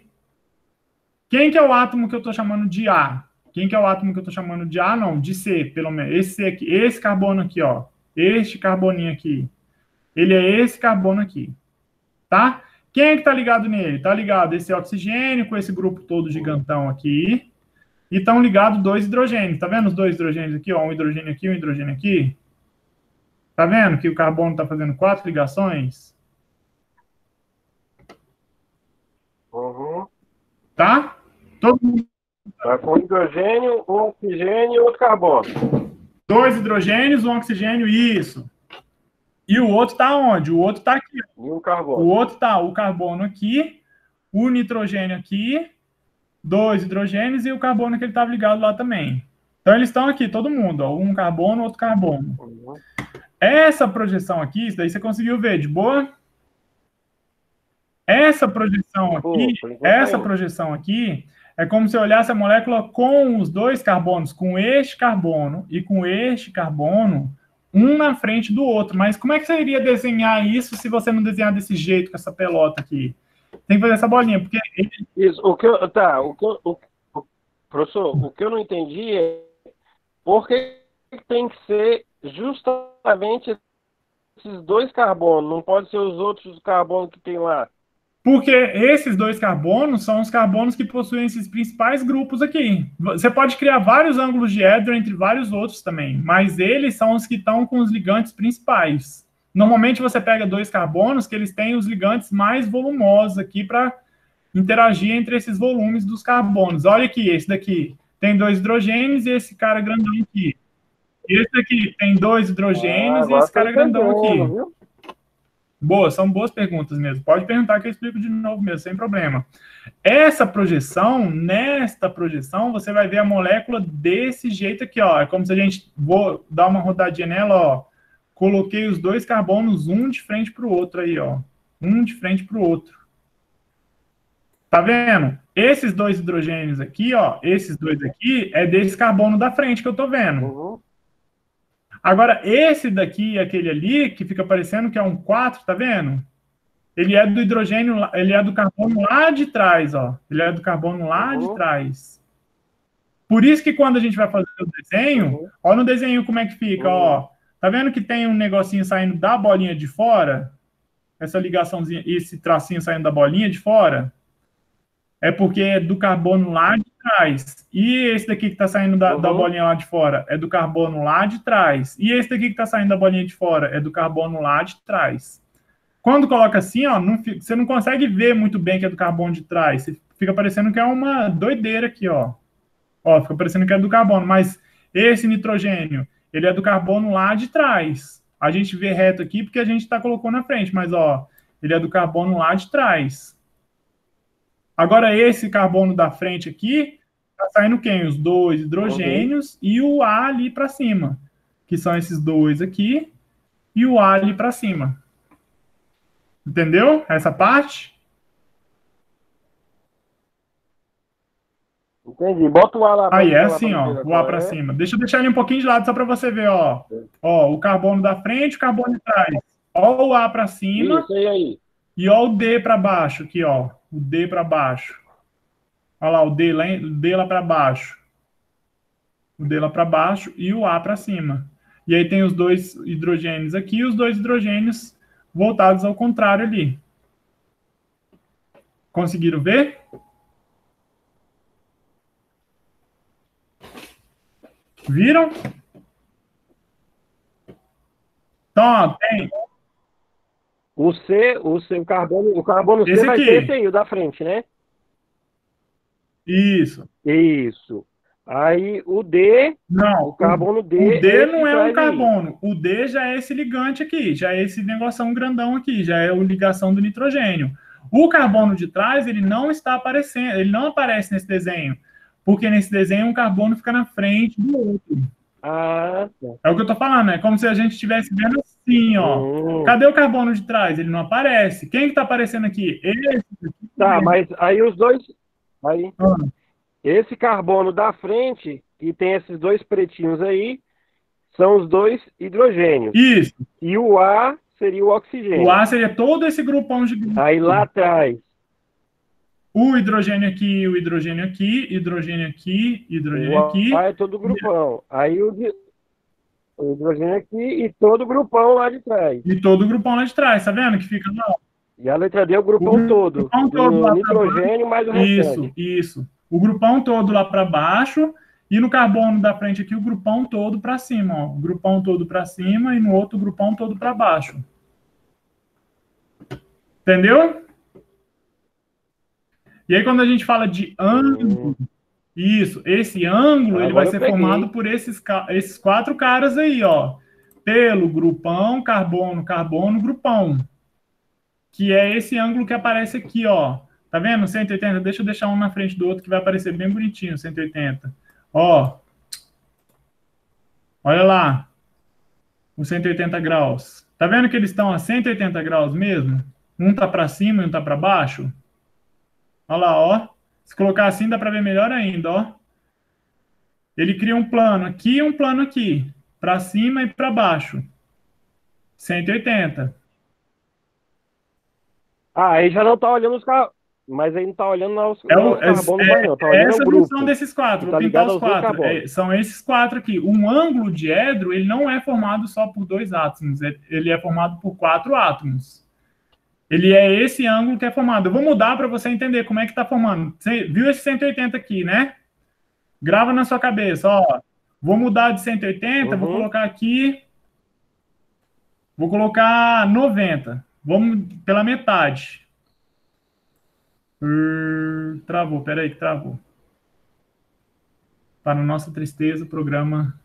Quem que é o átomo que eu estou chamando de A? Quem que é o átomo que eu estou chamando de A? Não, de C, pelo menos. Esse C aqui, esse carbono aqui, ó. Este carboninho aqui. Ele é esse carbono aqui. Tá? Quem é que está ligado nele? Está ligado esse oxigênio com esse grupo todo gigantão aqui. E estão ligados dois hidrogênios. Tá vendo os dois hidrogênios aqui? Ó, um hidrogênio aqui, um hidrogênio aqui. Tá vendo que o carbono está fazendo quatro ligações? Uhum. Tá? Todo mundo. Tá com hidrogênio, um oxigênio e outro carbono. Dois hidrogênios, um oxigênio, isso. E o outro tá onde? O outro tá aqui. E o carbono. O outro tá o carbono aqui, o nitrogênio aqui, dois hidrogênios e o carbono que ele estava ligado lá também. Então eles estão aqui, todo mundo, ó, um carbono, outro carbono. Uhum. Essa projeção aqui, isso daí você conseguiu ver de boa? Essa projeção aqui, essa projeção aqui é como se eu olhasse a molécula com os dois carbonos, com este carbono e com este carbono, um na frente do outro. Mas como é que você iria desenhar isso se você não desenhar desse jeito, com essa pelota aqui? Tem que fazer essa bolinha, porque... Isso, o que eu, tá, o que eu, o, professor, o que eu não entendi é por que tem que ser justamente esses dois carbonos, não pode ser os outros carbonos que tem lá. Porque esses dois carbonos são os carbonos que possuem esses principais grupos aqui. Você pode criar vários ângulos de Edro entre vários outros também, mas eles são os que estão com os ligantes principais. Normalmente você pega dois carbonos que eles têm os ligantes mais volumosos aqui para interagir entre esses volumes dos carbonos. Olha aqui, esse daqui tem dois hidrogênios e esse cara grandão aqui. Esse daqui tem dois hidrogênios ah, e esse cara grandão aqui. Viu? Boa, são boas perguntas mesmo. Pode perguntar que eu explico de novo mesmo, sem problema. Essa projeção, nesta projeção, você vai ver a molécula desse jeito aqui, ó. É como se a gente vou dar uma rodadinha nela, ó. Coloquei os dois carbonos um de frente para o outro aí, ó. Um de frente para o outro. Tá vendo? Esses dois hidrogênios aqui, ó, esses dois aqui, é desse carbono da frente que eu tô vendo. Uhum. Agora, esse daqui, aquele ali, que fica parecendo que é um 4, tá vendo? Ele é do hidrogênio, ele é do carbono lá de trás, ó. Ele é do carbono lá uhum. de trás. Por isso que quando a gente vai fazer o desenho, uhum. ó no desenho como é que fica, uhum. ó. Tá vendo que tem um negocinho saindo da bolinha de fora? Essa ligaçãozinha, esse tracinho saindo da bolinha de fora? É porque é do carbono lá de trás. E esse daqui que está saindo da, uhum. da, bolinha lá de fora é do carbono lá de trás. E esse daqui que está saindo da bolinha de fora é do carbono lá de trás. Quando coloca assim, ó, não, você não consegue ver muito bem que é do carbono de trás. Você fica parecendo que é uma doideira aqui, ó. Ó, fica parecendo que é do carbono. Mas esse nitrogênio, ele é do carbono lá de trás. A gente vê reto aqui porque a gente está colocando na frente. Mas, ó, ele é do carbono lá de trás. Agora, esse carbono da frente aqui, está saindo quem? Os dois hidrogênios uhum. e o A ali para cima, que são esses dois aqui, e o A ali para cima. Entendeu? Essa parte? Entendi. Bota o A lá. Aí, é assim, ó. O A para é? cima. Deixa eu deixar ele um pouquinho de lado só para você ver, ó. Ó, o carbono da frente, o carbono de trás. Ó o A para cima. Isso, e aí? E ó o D para baixo aqui, ó o D para baixo. Olha lá, o D lá, D lá para baixo. O D lá para baixo e o A para cima. E aí tem os dois hidrogênios aqui e os dois hidrogênios voltados ao contrário ali. Conseguiram ver? Viram? Então, ó, tem, o C, o, C, o carbono, o carbono esse C vai aqui. ser esse aí, o da frente, né? Isso. Isso. Aí o D. Não. O carbono D. O D é não é um carbono. Aí. O D já é esse ligante aqui, já é esse negócio grandão aqui, já é a ligação do nitrogênio. O carbono de trás, ele não está aparecendo, ele não aparece nesse desenho. Porque nesse desenho um carbono fica na frente do outro. Ah, tá. É o que eu tô falando, é como se a gente estivesse vendo assim, ó. Uhum. Cadê o carbono de trás? Ele não aparece. Quem que tá aparecendo aqui? Esse. Tá, mas aí os dois. Aí. Uhum. Esse carbono da frente, que tem esses dois pretinhos aí, são os dois hidrogênios. Isso. E o A seria o oxigênio. O A seria todo esse grupão de. Aí lá atrás. O hidrogênio aqui, o hidrogênio aqui, hidrogênio aqui, hidrogênio o aqui. A é todo grupão. Aí o, o hidrogênio aqui e todo o grupão lá de trás. E todo o grupão lá de trás, tá vendo que fica lá? E a letra D é o grupão o todo. Grupão todo nitrogênio mais o restante. Isso, isso o grupão todo lá para baixo e no carbono da frente aqui o grupão todo para cima, ó. O grupão todo para cima e no outro grupão todo para baixo. Entendeu? E aí quando a gente fala de ângulo, isso, esse ângulo, ele vai ser formado por esses, esses quatro caras aí, ó. Pelo grupão, carbono, carbono, grupão. Que é esse ângulo que aparece aqui, ó. Tá vendo? 180, deixa eu deixar um na frente do outro que vai aparecer bem bonitinho, 180. Ó. Olha lá. Os 180 graus. Tá vendo que eles estão a 180 graus mesmo? Um tá para cima e um tá para baixo. Olha lá, ó. Se colocar assim dá para ver melhor ainda, ó. Ele cria um plano aqui e um plano aqui, para cima e para baixo. 180. Ah, aí já não tá olhando os carros. Mas aí não tá olhando aos, é o, carbono, é, tá olhando essa grupo. são desses quatro, tá vou pintar os quatro. É, são esses quatro aqui. Um ângulo de edro, ele não é formado só por dois átomos, é, ele é formado por quatro átomos. Ele é esse ângulo que é formado. Eu vou mudar para você entender como é que está formando. Você viu esse 180 aqui, né? Grava na sua cabeça, ó. Vou mudar de 180, uhum. vou colocar aqui. Vou colocar 90. Vamos pela metade. Uh, travou, peraí que travou. Para nossa tristeza, o programa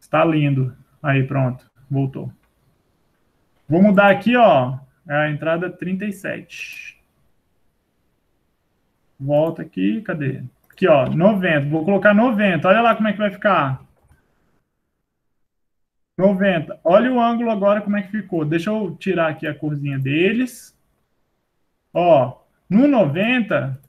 está lindo. Aí, pronto, voltou. Vou mudar aqui, ó, é a entrada 37. Volta aqui, cadê? Aqui, ó, 90. Vou colocar 90. Olha lá como é que vai ficar. 90. Olha o ângulo agora como é que ficou. Deixa eu tirar aqui a corzinha deles. Ó, no 90,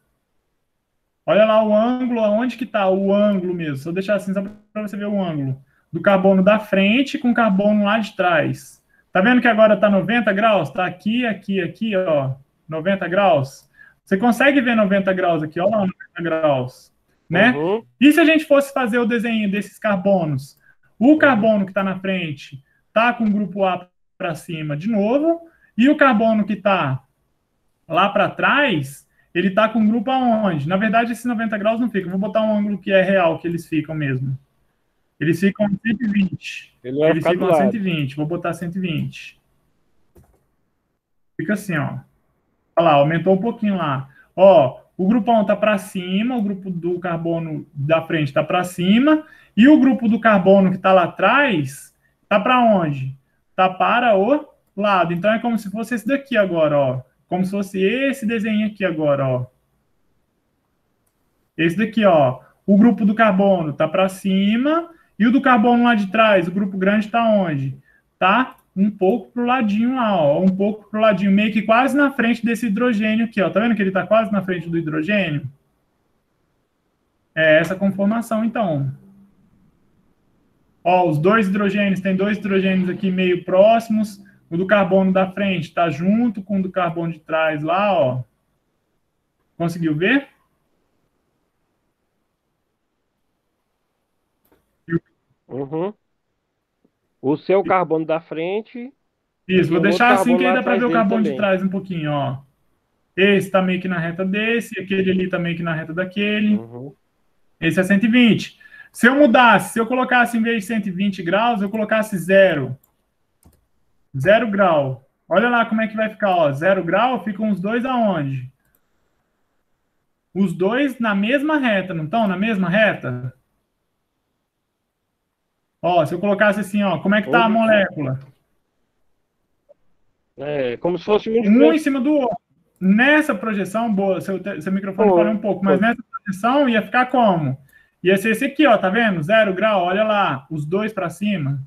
olha lá o ângulo, aonde que está o ângulo mesmo. Só deixar assim só para você ver o ângulo. Do carbono da frente com carbono lá de trás. Tá vendo que agora está 90 graus? Está aqui, aqui, aqui, ó. 90 graus. Você consegue ver 90 graus aqui, ó lá 90 graus. Né? Uhum. E se a gente fosse fazer o desenho desses carbonos? O carbono que está na frente está com o grupo A para cima de novo, e o carbono que está lá para trás, ele está com um grupo aonde? Na verdade, esses 90 graus não ficam. Vou botar um ângulo que é real, que eles ficam mesmo. Eles ficam a 120. Ele eles ficam a 120. Vou botar 120. Fica assim, ó. Olha lá, aumentou um pouquinho lá. Ó, o grupão está para cima, o grupo do carbono da frente está para cima, e o grupo do carbono que está lá atrás está para onde? Está para o lado. Então é como se fosse esse daqui agora, ó. Como se fosse esse desenho aqui agora, ó. Esse daqui, ó. O grupo do carbono tá para cima e o do carbono lá de trás, o grupo grande está onde? Tá um pouco pro ladinho lá, ó, um pouco pro ladinho, meio que quase na frente desse hidrogênio aqui, ó. Tá vendo que ele tá quase na frente do hidrogênio? É essa conformação, então. Ó, os dois hidrogênios, tem dois hidrogênios aqui meio próximos, o do carbono da frente está junto com o do carbono de trás lá, ó. Conseguiu ver? Uhum. O seu carbono da frente. Isso, vou deixar assim que aí dá para ver o carbono também. de trás um pouquinho, ó. Esse está meio que na reta desse, aquele ali está meio que na reta daquele. Uhum. Esse é 120. Se eu mudasse, se eu colocasse em vez de 120 graus, eu colocasse zero. Zero grau. Olha lá como é que vai ficar, ó. Zero grau, ficam os dois aonde? Os dois na mesma reta, não estão na mesma reta? Ó, se eu colocasse assim, ó, como é que tá a molécula? É, como se fosse um, um em cima do outro. Nessa projeção, boa, seu, seu microfone falou um pouco, mas nessa projeção ia ficar como? Ia ser esse aqui, ó, tá vendo? Zero grau, olha lá, os dois para cima.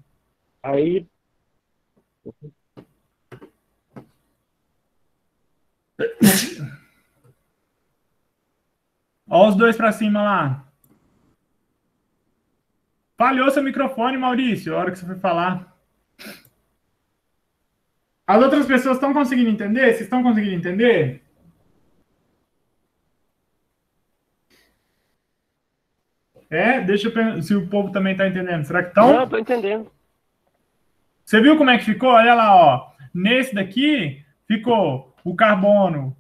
Aí. Olha os dois para cima lá. Falhou seu microfone, Maurício, a hora que você foi falar. As outras pessoas estão conseguindo entender? Vocês estão conseguindo entender? É, deixa eu pensar se o povo também está entendendo. Será que estão? Não, estou entendendo. Você viu como é que ficou? Olha lá, ó. Nesse daqui ficou o carbono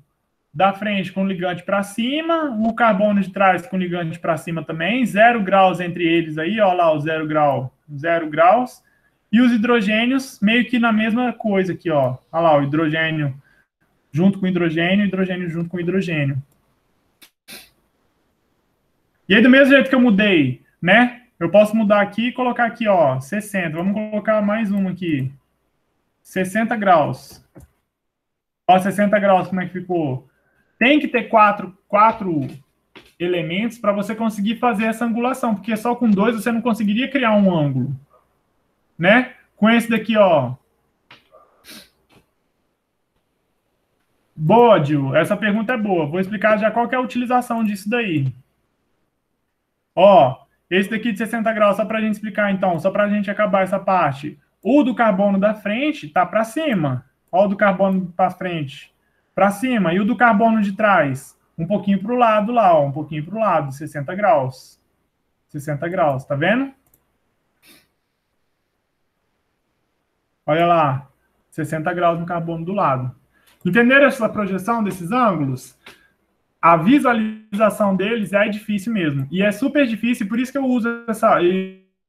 da frente com ligante para cima, o carbono de trás com ligante para cima também, zero graus entre eles aí, ó lá o zero grau, zero graus, e os hidrogênios meio que na mesma coisa aqui, ó, olha lá o hidrogênio junto com hidrogênio, hidrogênio junto com hidrogênio. E aí do mesmo jeito que eu mudei, né, eu posso mudar aqui e colocar aqui, ó, 60, vamos colocar mais uma aqui, 60 graus. Ó, 60 graus, como é que ficou? tem que ter quatro, quatro elementos para você conseguir fazer essa angulação, porque só com dois você não conseguiria criar um ângulo, né? Com esse daqui, ó. Bódio, essa pergunta é boa. Vou explicar já qual é a utilização disso daí. Ó, esse daqui de 60 graus, só para a gente explicar então, só para a gente acabar essa parte. O do carbono da frente tá para cima. Ó, o do carbono para frente para cima. E o do carbono de trás? Um pouquinho para o lado lá, ó, um pouquinho para o lado, 60 graus. 60 graus, tá vendo? Olha lá, 60 graus no carbono do lado. Entenderam essa projeção desses ângulos? A visualização deles é difícil mesmo. E é super difícil, por isso que eu uso essa.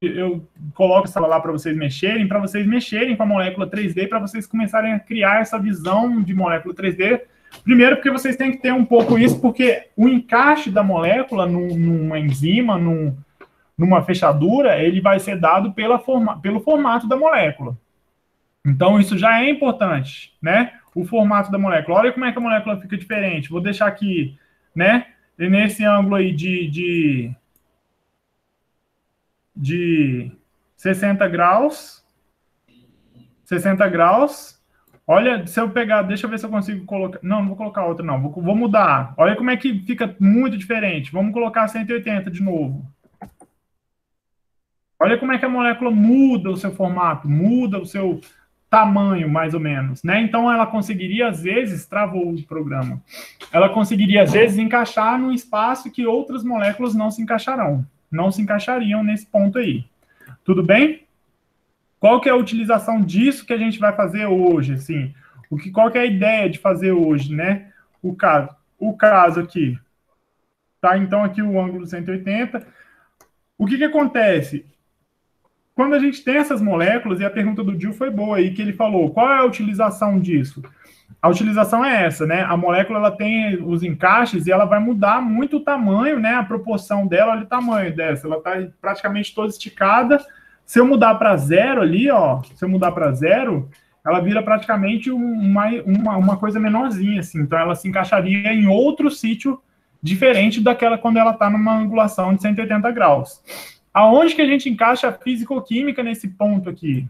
Eu coloco essa lá para vocês mexerem, para vocês mexerem com a molécula 3D, para vocês começarem a criar essa visão de molécula 3D. Primeiro, porque vocês têm que ter um pouco isso, porque o encaixe da molécula num, numa enzima, num, numa fechadura, ele vai ser dado pela forma, pelo formato da molécula. Então, isso já é importante, né? O formato da molécula. Olha como é que a molécula fica diferente. Vou deixar aqui, né? Nesse ângulo aí de, de de 60 graus. 60 graus. Olha, se eu pegar, deixa eu ver se eu consigo colocar. Não, não vou colocar outra, não. Vou, vou mudar. Olha como é que fica muito diferente. Vamos colocar 180 de novo. Olha como é que a molécula muda o seu formato, muda o seu tamanho, mais ou menos, né? Então ela conseguiria, às vezes, travou o programa. Ela conseguiria, às vezes, encaixar num espaço que outras moléculas não se encaixarão não se encaixariam nesse ponto aí. Tudo bem? Qual que é a utilização disso que a gente vai fazer hoje, assim? O que, qual que é a ideia de fazer hoje, né? O caso, o caso aqui. Tá? Então, aqui o ângulo 180. O que que acontece? Quando a gente tem essas moléculas, e a pergunta do Gil foi boa aí, que ele falou, qual é a utilização disso? a utilização é essa, né? A molécula ela tem os encaixes e ela vai mudar muito o tamanho, né? A proporção dela, olha o tamanho dessa. Ela está praticamente toda esticada. Se eu mudar para zero ali, ó, se eu mudar para zero, ela vira praticamente uma, uma, uma coisa menorzinha, assim. Então ela se encaixaria em outro sítio diferente daquela quando ela está numa angulação de 180 graus. Aonde que a gente encaixa a físico-química nesse ponto aqui,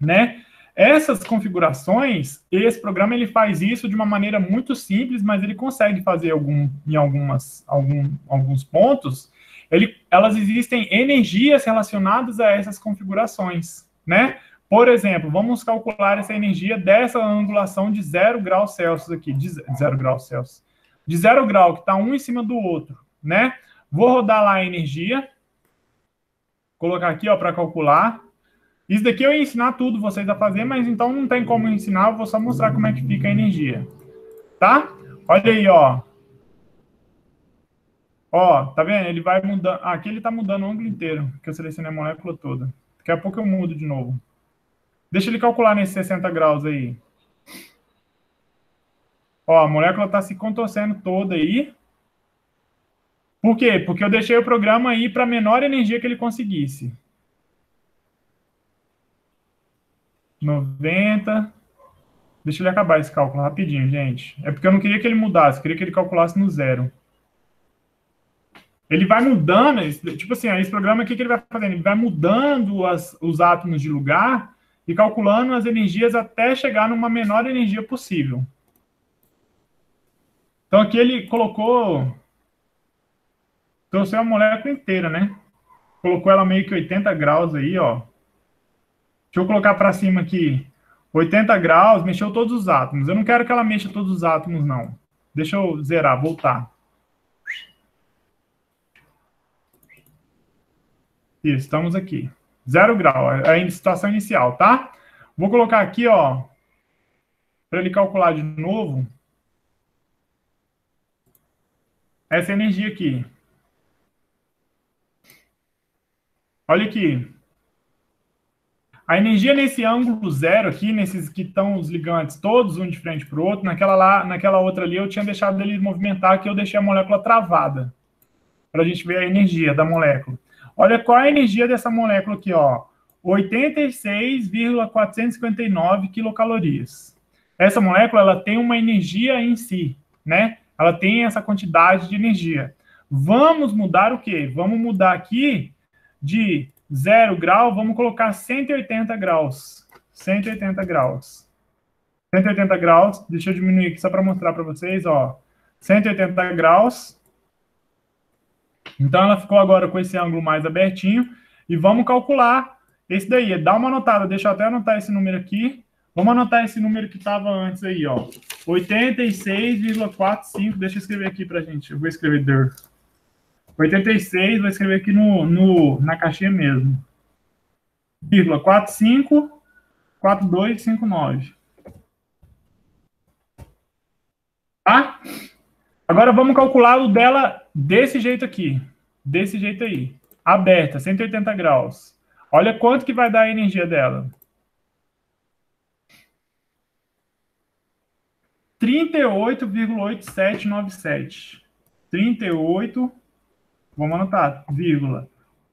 né? Essas configurações, esse programa ele faz isso de uma maneira muito simples, mas ele consegue fazer algum, em algumas, algum, alguns pontos. Ele, elas existem energias relacionadas a essas configurações, né? Por exemplo, vamos calcular essa energia dessa angulação de zero graus Celsius aqui, de zero graus Celsius, de zero grau, que está um em cima do outro, né? Vou rodar lá a energia, colocar aqui, ó, para calcular. Isso daqui eu ia ensinar tudo vocês a fazer, mas então não tem como ensinar, eu vou só mostrar como é que fica a energia. Tá? Olha aí, ó. Ó, tá vendo? Ele vai mudando. Ah, aqui ele tá mudando o ângulo inteiro, que eu selecionei a molécula toda. Daqui a pouco eu mudo de novo. Deixa ele calcular nesses 60 graus aí. Ó, a molécula tá se contorcendo toda aí. Por quê? Porque eu deixei o programa ir para a menor energia que ele conseguisse. 90. Deixa ele acabar esse cálculo rapidinho, gente. É porque eu não queria que ele mudasse, queria que ele calculasse no zero. Ele vai mudando, tipo assim, esse programa, o que, que ele vai fazendo? Ele vai mudando as, os átomos de lugar e calculando as energias até chegar numa menor energia possível. Então aqui ele colocou. Trouxe a molécula inteira, né? Colocou ela meio que 80 graus aí, ó. Deixa eu colocar para cima aqui. 80 graus, mexeu todos os átomos. Eu não quero que ela mexa todos os átomos, não. Deixa eu zerar, voltar. Isso, estamos aqui. Zero grau, é a situação inicial, tá? Vou colocar aqui, ó, para ele calcular de novo. Essa energia aqui. Olha aqui. A energia nesse ângulo zero aqui, nesses que estão os ligantes todos um de frente para o outro, naquela, lá, naquela outra ali eu tinha deixado ele movimentar, que eu deixei a molécula travada. Para a gente ver a energia da molécula. Olha qual é a energia dessa molécula aqui, ó. 86,459 quilocalorias. Essa molécula ela tem uma energia em si, né? Ela tem essa quantidade de energia. Vamos mudar o quê? Vamos mudar aqui de 0 grau, vamos colocar 180 graus. 180 graus. 180 graus, deixa eu diminuir aqui só para mostrar para vocês, ó. 180 graus. Então ela ficou agora com esse ângulo mais abertinho e vamos calcular esse daí. Dá uma anotada, deixa eu até anotar esse número aqui. Vamos anotar esse número que estava antes aí, ó. 86,45. Deixa eu escrever aqui para gente. Eu vou escrever der. 86, vou escrever aqui no, no, na caixinha mesmo. Vírgula 45, 4259. Tá? Agora vamos calcular o dela desse jeito aqui. Desse jeito aí. Aberta, 180 graus. Olha quanto que vai dar a energia dela. 38,8797. 38 Vamos anotar, vírgula,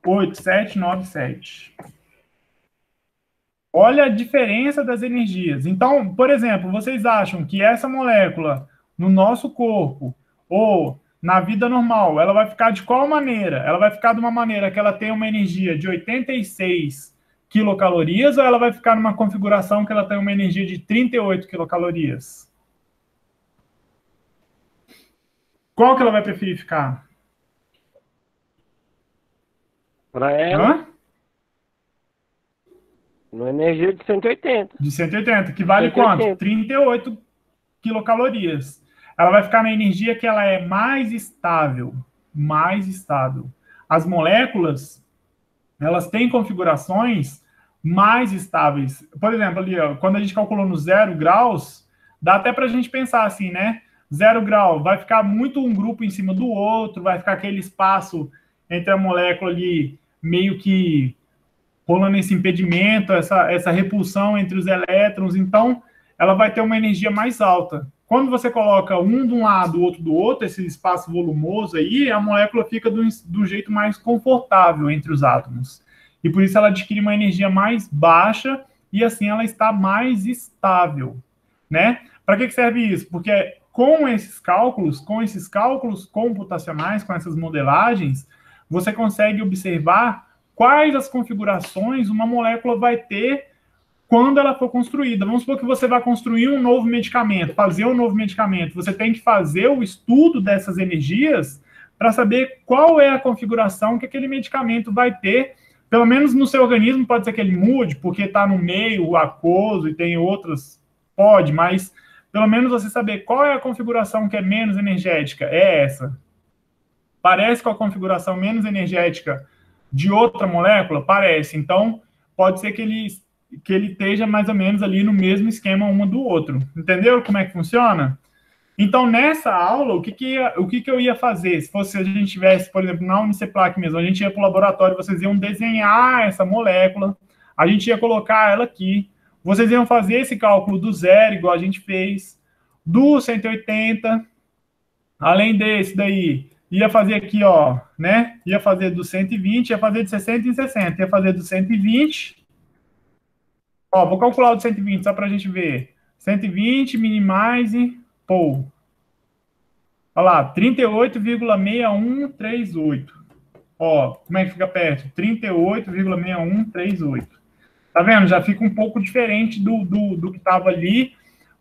8797. Olha a diferença das energias. Então, por exemplo, vocês acham que essa molécula no nosso corpo ou na vida normal, ela vai ficar de qual maneira? Ela vai ficar de uma maneira que ela tem uma energia de 86 quilocalorias ou ela vai ficar numa configuração que ela tem uma energia de 38 quilocalorias? Qual que ela vai preferir ficar? Para ela. Hã? Uma energia de 180. De 180, que vale 180. quanto? 38 quilocalorias. Ela vai ficar na energia que ela é mais estável. Mais estável. As moléculas, elas têm configurações mais estáveis. Por exemplo, ali, ó, quando a gente calculou no zero graus, dá até para a gente pensar assim, né? Zero grau, vai ficar muito um grupo em cima do outro, vai ficar aquele espaço entre a molécula ali meio que rolando esse impedimento, essa, essa repulsão entre os elétrons, então ela vai ter uma energia mais alta. Quando você coloca um de um lado, o outro do outro, esse espaço volumoso aí, a molécula fica do, do jeito mais confortável entre os átomos. E por isso ela adquire uma energia mais baixa e assim ela está mais estável, né? Para que, que serve isso? Porque com esses cálculos, com esses cálculos computacionais, com essas modelagens, você consegue observar quais as configurações uma molécula vai ter quando ela for construída. Vamos supor que você vai construir um novo medicamento, fazer um novo medicamento. Você tem que fazer o estudo dessas energias para saber qual é a configuração que aquele medicamento vai ter. Pelo menos no seu organismo pode ser que ele mude, porque está no meio aquoso e tem outras. Pode, mas pelo menos você saber qual é a configuração que é menos energética. É essa parece com a configuração menos energética de outra molécula? Parece. Então, pode ser que ele, que ele esteja mais ou menos ali no mesmo esquema uma do outro. Entendeu como é que funciona? Então, nessa aula, o que, que, o que, que eu ia fazer? Se fosse a gente tivesse, por exemplo, na Uniceplac mesmo, a gente ia para o laboratório, vocês iam desenhar essa molécula, a gente ia colocar ela aqui, vocês iam fazer esse cálculo do zero, igual a gente fez, do 180, além desse daí, ia fazer aqui, ó, né? Ia fazer do 120, ia fazer de 60 em 60, ia fazer do 120. Ó, vou calcular o do 120 só para a gente ver. 120, minimize, pô. Olha lá, 38,6138. Ó, como é que fica perto? 38,6138. Tá vendo? Já fica um pouco diferente do, do, do que estava ali,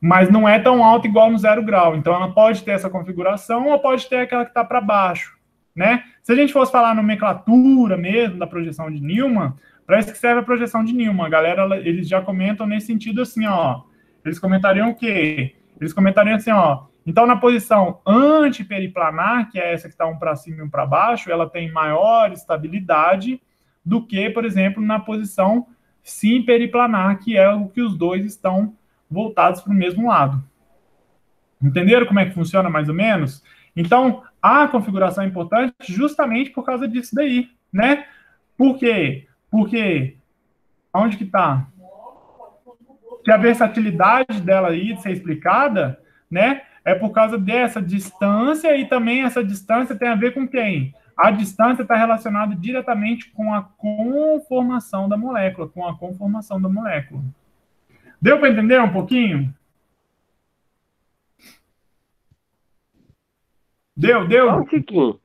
mas não é tão alto igual no zero grau. Então, ela pode ter essa configuração ou pode ter aquela que está para baixo, né? Se a gente fosse falar nomenclatura mesmo da projeção de Newman, para isso que serve a projeção de Newman. A galera, eles já comentam nesse sentido assim, ó. Eles comentariam o quê? Eles comentariam assim, ó. Então, na posição antiperiplanar, que é essa que está um para cima e um para baixo, ela tem maior estabilidade do que, por exemplo, na posição sim periplanar, que é o que os dois estão voltados para o mesmo lado. Entenderam como é que funciona mais ou menos? Então, a configuração é importante justamente por causa disso daí, né? Por quê? Porque onde que está? Que a versatilidade dela aí de ser explicada, né? É por causa dessa distância e também essa distância tem a ver com quem? A distância está relacionada diretamente com a conformação da molécula, com a conformação da molécula. Deu para entender um pouquinho? Deu, deu? Um pouquinho.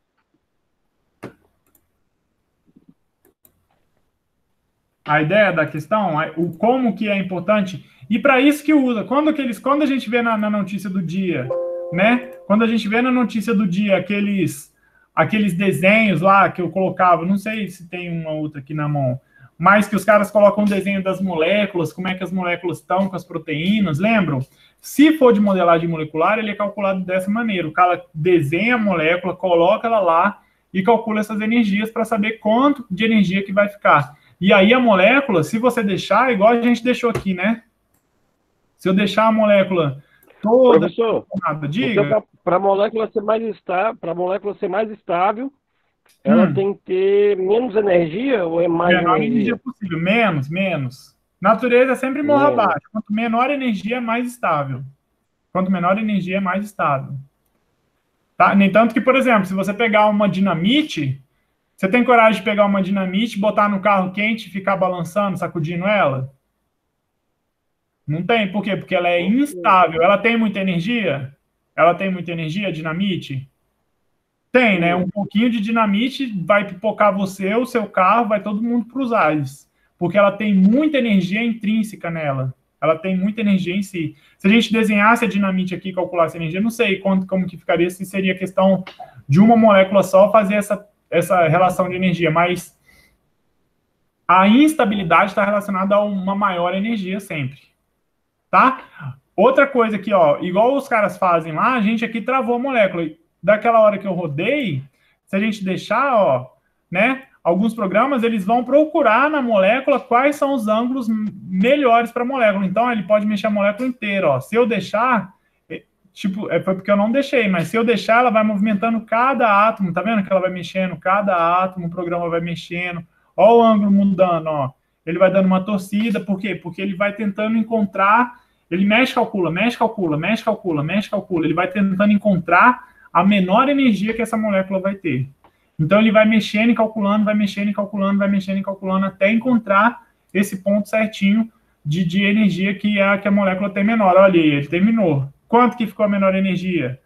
A ideia da questão, o como que é importante, e para isso que usa. Quando, eles, quando a gente vê na, na notícia do dia, né? Quando a gente vê na notícia do dia aqueles aqueles desenhos lá que eu colocava, não sei se tem uma outra aqui na mão, mas que os caras colocam um desenho das moléculas, como é que as moléculas estão com as proteínas, lembram? Se for de modelagem molecular, ele é calculado dessa maneira. O cara desenha a molécula, coloca ela lá e calcula essas energias para saber quanto de energia que vai ficar. E aí a molécula, se você deixar, igual a gente deixou aqui, né? Se eu deixar a molécula toda Professor, nada, diga. Então, para a molécula ser mais estável, para molécula ser mais estável, ela hum. tem que ter menos energia ou é mais menor energia? energia possível, menos, menos. Natureza sempre morra abaixo. Quanto menor energia, mais estável. Quanto menor energia, mais estável. Tá? Nem tanto que, por exemplo, se você pegar uma dinamite, você tem coragem de pegar uma dinamite, botar no carro quente e ficar balançando, sacudindo ela? Não tem. Por quê? Porque ela é instável. Ela tem muita energia? Ela tem muita energia, dinamite? Tem, né? Um pouquinho de dinamite vai pipocar você, o seu carro, vai todo mundo para os ares. Porque ela tem muita energia intrínseca nela. Ela tem muita energia em si. Se a gente desenhasse a dinamite aqui e calculasse a energia, não sei quanto, como que ficaria, se seria questão de uma molécula só fazer essa, essa relação de energia, mas a instabilidade está relacionada a uma maior energia sempre tá? Outra coisa aqui, ó, igual os caras fazem lá, a gente aqui travou a molécula. Daquela hora que eu rodei, se a gente deixar, ó, né, alguns programas eles vão procurar na molécula quais são os ângulos melhores para a molécula. Então ele pode mexer a molécula inteira, ó. Se eu deixar, é, tipo, é, porque eu não deixei, mas se eu deixar, ela vai movimentando cada átomo, tá vendo que ela vai mexendo cada átomo, o programa vai mexendo. Ó o ângulo mudando, ó ele vai dando uma torcida, por quê? Porque ele vai tentando encontrar, ele mexe, calcula, mexe, calcula, mexe, calcula, mexe, calcula, ele vai tentando encontrar a menor energia que essa molécula vai ter. Então ele vai mexendo e calculando, vai mexendo e calculando, vai mexendo e calculando até encontrar esse ponto certinho de, de energia que a que a molécula tem menor. Olha ele terminou. Quanto que ficou a menor energia?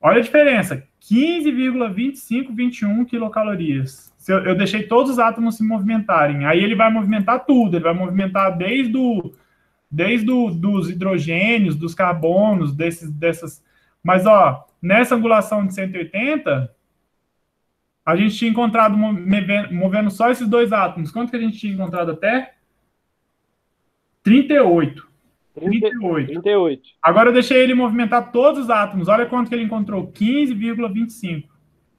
Olha a diferença, 15,2521 quilocalorias eu, eu deixei todos os átomos se movimentarem. Aí ele vai movimentar tudo, ele vai movimentar desde o, desde o, dos hidrogênios, dos carbonos, desses, dessas. Mas, ó, nessa angulação de 180, a gente tinha encontrado movendo, só esses dois átomos. Quanto que a gente tinha encontrado até? 38. 38. 38. Agora eu deixei ele movimentar todos os átomos. Olha quanto que ele encontrou: 15,25.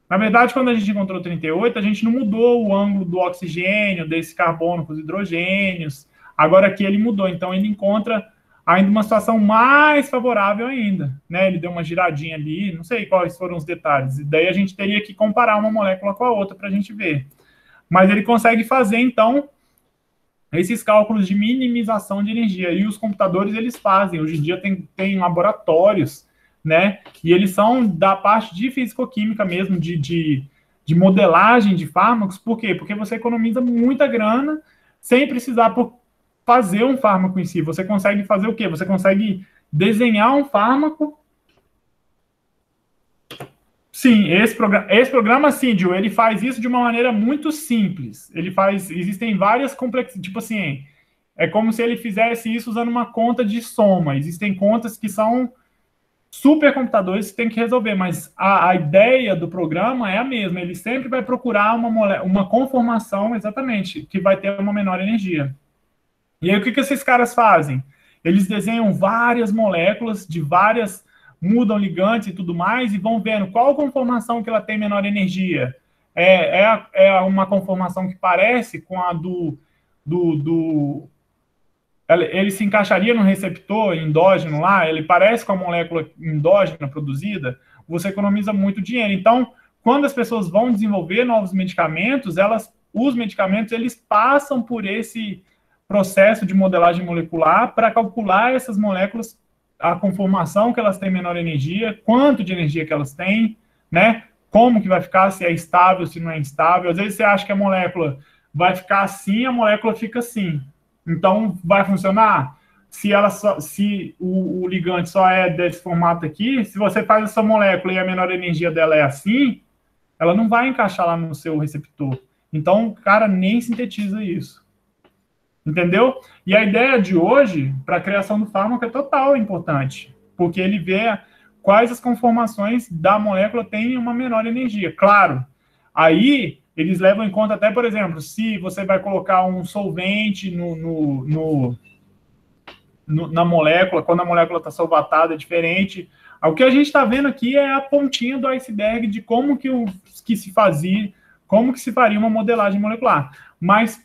Na verdade, quando a gente encontrou 38, a gente não mudou o ângulo do oxigênio, desse carbono com os hidrogênios. Agora aqui ele mudou, então ele encontra ainda uma situação mais favorável ainda, né? Ele deu uma giradinha ali, não sei quais foram os detalhes. E daí a gente teria que comparar uma molécula com a outra para a gente ver. Mas ele consegue fazer, então, esses cálculos de minimização de energia. E os computadores, eles fazem. Hoje em dia tem, tem laboratórios né? E eles são da parte de fisicoquímica mesmo, de, de, de modelagem de fármacos. Por quê? Porque você economiza muita grana sem precisar por fazer um fármaco em si. Você consegue fazer o quê? Você consegue desenhar um fármaco. Sim, esse programa, esse programa Cindio, ele faz isso de uma maneira muito simples. Ele faz, existem várias complexidades, tipo assim, é como se ele fizesse isso usando uma conta de soma. Existem contas que são supercomputadores que tem que resolver, mas a, a, ideia do programa é a mesma. Ele sempre vai procurar uma, uma conformação, exatamente, que vai ter uma menor energia. E aí, o que, que esses caras fazem? Eles desenham várias moléculas de várias, mudam ligantes e tudo mais, e vão vendo qual conformação que ela tem menor energia. É, é, é uma conformação que parece com a do, do, do ele se encaixaria no receptor endógeno lá, ele parece com a molécula endógena produzida, você economiza muito dinheiro. Então, quando as pessoas vão desenvolver novos medicamentos, elas, os medicamentos, eles passam por esse processo de modelagem molecular para calcular essas moléculas, a conformação que elas têm menor energia, quanto de energia que elas têm, né? Como que vai ficar, se é estável, se não é instável. Às vezes você acha que a molécula vai ficar assim, a molécula fica assim. Então, vai funcionar? Se, ela só, se o, o ligante só é desse formato aqui, se você faz essa molécula e a menor energia dela é assim, ela não vai encaixar lá no seu receptor. Então, o cara nem sintetiza isso. Entendeu? E a ideia de hoje, para a criação do fármaco, é total importante, porque ele vê quais as conformações da molécula têm uma menor energia. Claro, aí eles levam em conta até, por exemplo, se você vai colocar um solvente no, no, no, no na molécula, quando a molécula está solvatada, é diferente. O que a gente está vendo aqui é a pontinha do iceberg de como que, o, que se fazia, como que se faria uma modelagem molecular. Mas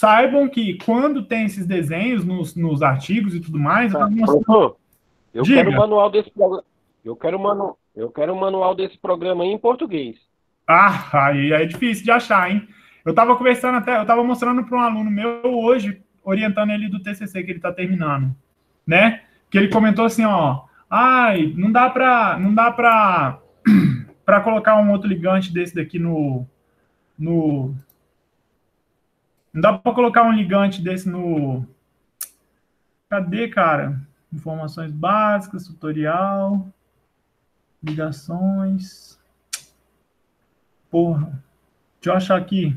saibam que quando tem esses desenhos nos, nos artigos e tudo mais. Tá. Mostro... Eu Diga. quero o manual desse programa. Eu quero, manu... eu quero o manual desse programa em português. Ah, aí é difícil de achar, hein? Eu estava conversando até, eu estava mostrando para um aluno meu hoje, orientando ele do TCC que ele está terminando, né? Que ele comentou assim, ó, ai, não dá para, não dá para, para colocar um outro ligante desse daqui no, no, não dá para colocar um ligante desse no, cadê, cara? Informações básicas, tutorial, ligações. Porra. Deixa eu achar aqui.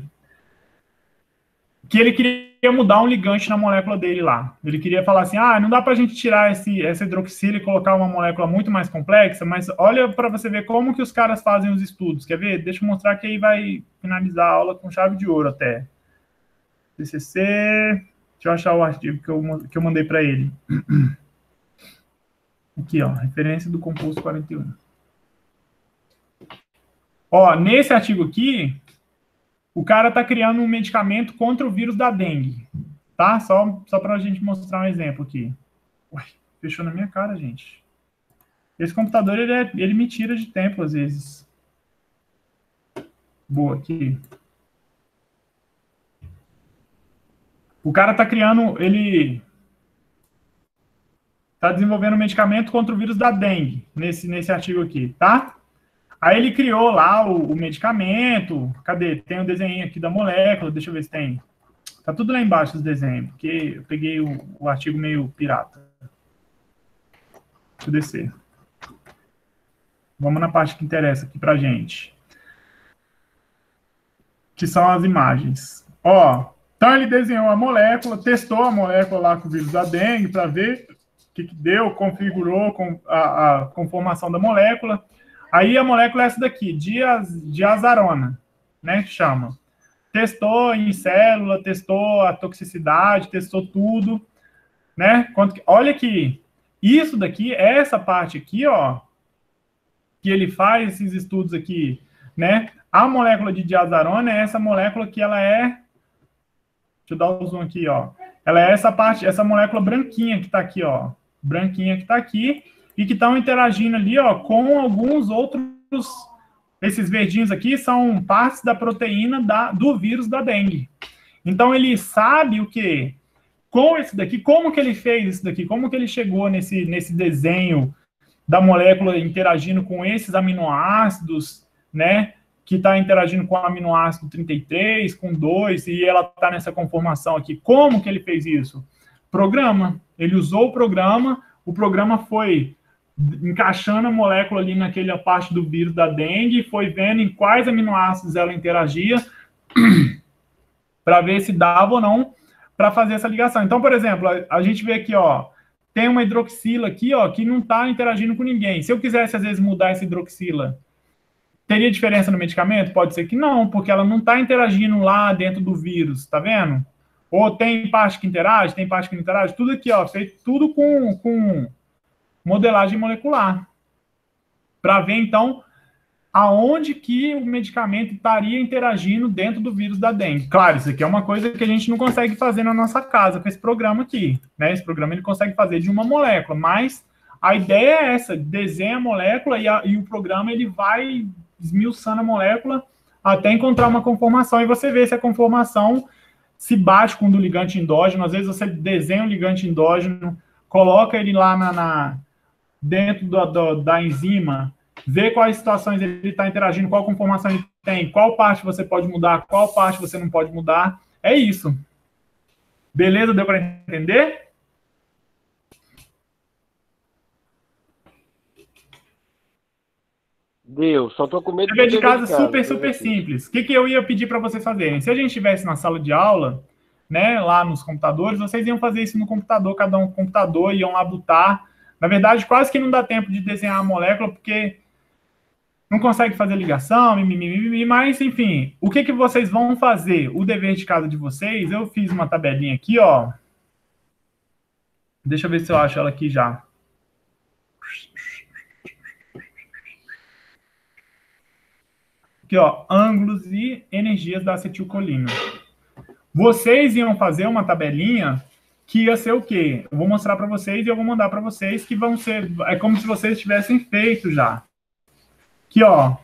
Que ele queria mudar um ligante na molécula dele lá. Ele queria falar assim: ah, não dá para a gente tirar esse, essa hidroxila e colocar uma molécula muito mais complexa, mas olha para você ver como que os caras fazem os estudos. Quer ver? Deixa eu mostrar que aí vai finalizar a aula com chave de ouro até. TCC. Deixa eu achar o artigo que eu, que eu mandei para ele. Aqui, ó, referência do composto 41. Ó, nesse artigo aqui, o cara está criando um medicamento contra o vírus da dengue, tá? Só, só para a gente mostrar um exemplo aqui. Fechou na minha cara, gente. Esse computador, ele, é, ele me tira de tempo, às vezes. Boa, aqui. O cara está criando, ele está desenvolvendo um medicamento contra o vírus da dengue, nesse, nesse artigo aqui, tá? Aí ele criou lá o, o, medicamento. Cadê? Tem o desenho aqui da molécula. Deixa eu ver se tem. Tá tudo lá embaixo os desenhos, porque eu peguei o, o artigo meio pirata. Deixa eu descer. Vamos na parte que interessa aqui pra gente. Que são as imagens. Ó, então ele desenhou a molécula, testou a molécula lá com o vírus da dengue para ver o que, que, deu, configurou com a, a conformação da molécula. Aí a molécula é essa daqui, diaz, diazarona, né, que chama. Testou em célula, testou a toxicidade, testou tudo, né? Quanto que, olha aqui, isso daqui, essa parte aqui, ó, que ele faz esses estudos aqui, né? A molécula de diazarona é essa molécula que ela é, deixa eu dar o zoom aqui, ó. Ela é essa parte, essa molécula branquinha que tá aqui, ó, branquinha que tá aqui, e que estão interagindo ali ó, com alguns outros. Esses verdinhos aqui são partes da proteína da, do vírus da dengue. Então ele sabe o que? Com esse daqui, como que ele fez isso daqui? Como que ele chegou nesse, nesse desenho da molécula interagindo com esses aminoácidos, né? Que está interagindo com o aminoácido 33, com 2, e ela está nessa conformação aqui. Como que ele fez isso? Programa. Ele usou o programa, o programa foi encaixando a molécula ali naquela parte do vírus da dengue, foi vendo em quais aminoácidos ela interagia para ver se dava ou não para fazer essa ligação. Então, por exemplo, a, a, gente vê aqui, ó, tem uma hidroxila aqui, ó, que não está interagindo com ninguém. Se eu quisesse, às vezes, mudar essa hidroxila, teria diferença no medicamento? Pode ser que não, porque ela não está interagindo lá dentro do vírus, tá vendo? Ou tem parte que interage, tem parte que não interage, tudo aqui, ó, feito tudo com, com modelagem molecular. Para ver, então, aonde que o medicamento estaria interagindo dentro do vírus da dengue. Claro, isso aqui é uma coisa que a gente não consegue fazer na nossa casa com esse programa aqui, né? Esse programa ele consegue fazer de uma molécula, mas a ideia é essa, desenha a molécula e, a, e o programa ele vai esmiuçando a molécula até encontrar uma conformação e você vê se a conformação se bate com o do ligante endógeno, às vezes você desenha o ligante endógeno, coloca ele lá na, na dentro do, do, da enzima ver quais situações ele está interagindo, qual conformação ele tem, qual parte você pode mudar, qual parte você não pode mudar. É isso. Beleza? Deu para entender? Deu, só tô com medo de. de casa, super, super simples. O que, que eu ia pedir para vocês fazerem? Se a gente estivesse na sala de aula, né, lá nos computadores, vocês iam fazer isso no computador, cada um com computador, iam lá botar. Na verdade, quase que não dá tempo de desenhar a molécula, porque não consegue fazer ligação, mimimi, mas enfim, o que, que vocês vão fazer? O dever de casa de vocês, eu fiz uma tabelinha aqui, ó. Deixa eu ver se eu acho ela aqui já. Aqui, ó, ângulos e energias da acetilcolina. Vocês iam fazer uma tabelinha que ia ser o quê? Eu vou mostrar para vocês e eu vou mandar para vocês que vão ser, é como se vocês tivessem feito já. Aqui, ó.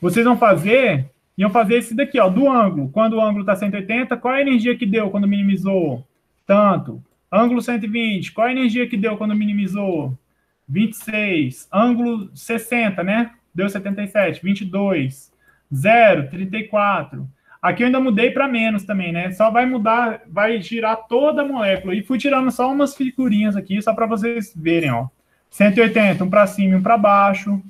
Vocês vão fazer, iam fazer esse daqui, ó, do ângulo. Quando o ângulo está 180, qual a energia que deu quando minimizou? Tanto. Ângulo 120, qual a energia que deu quando minimizou? 26. Ângulo 60, né? Deu 77. 22. 0, 34. Aqui eu ainda mudei para menos também, né? Só vai mudar, vai girar toda a molécula. E fui tirando só umas figurinhas aqui, só para vocês verem, ó. 180, um para cima e um para baixo,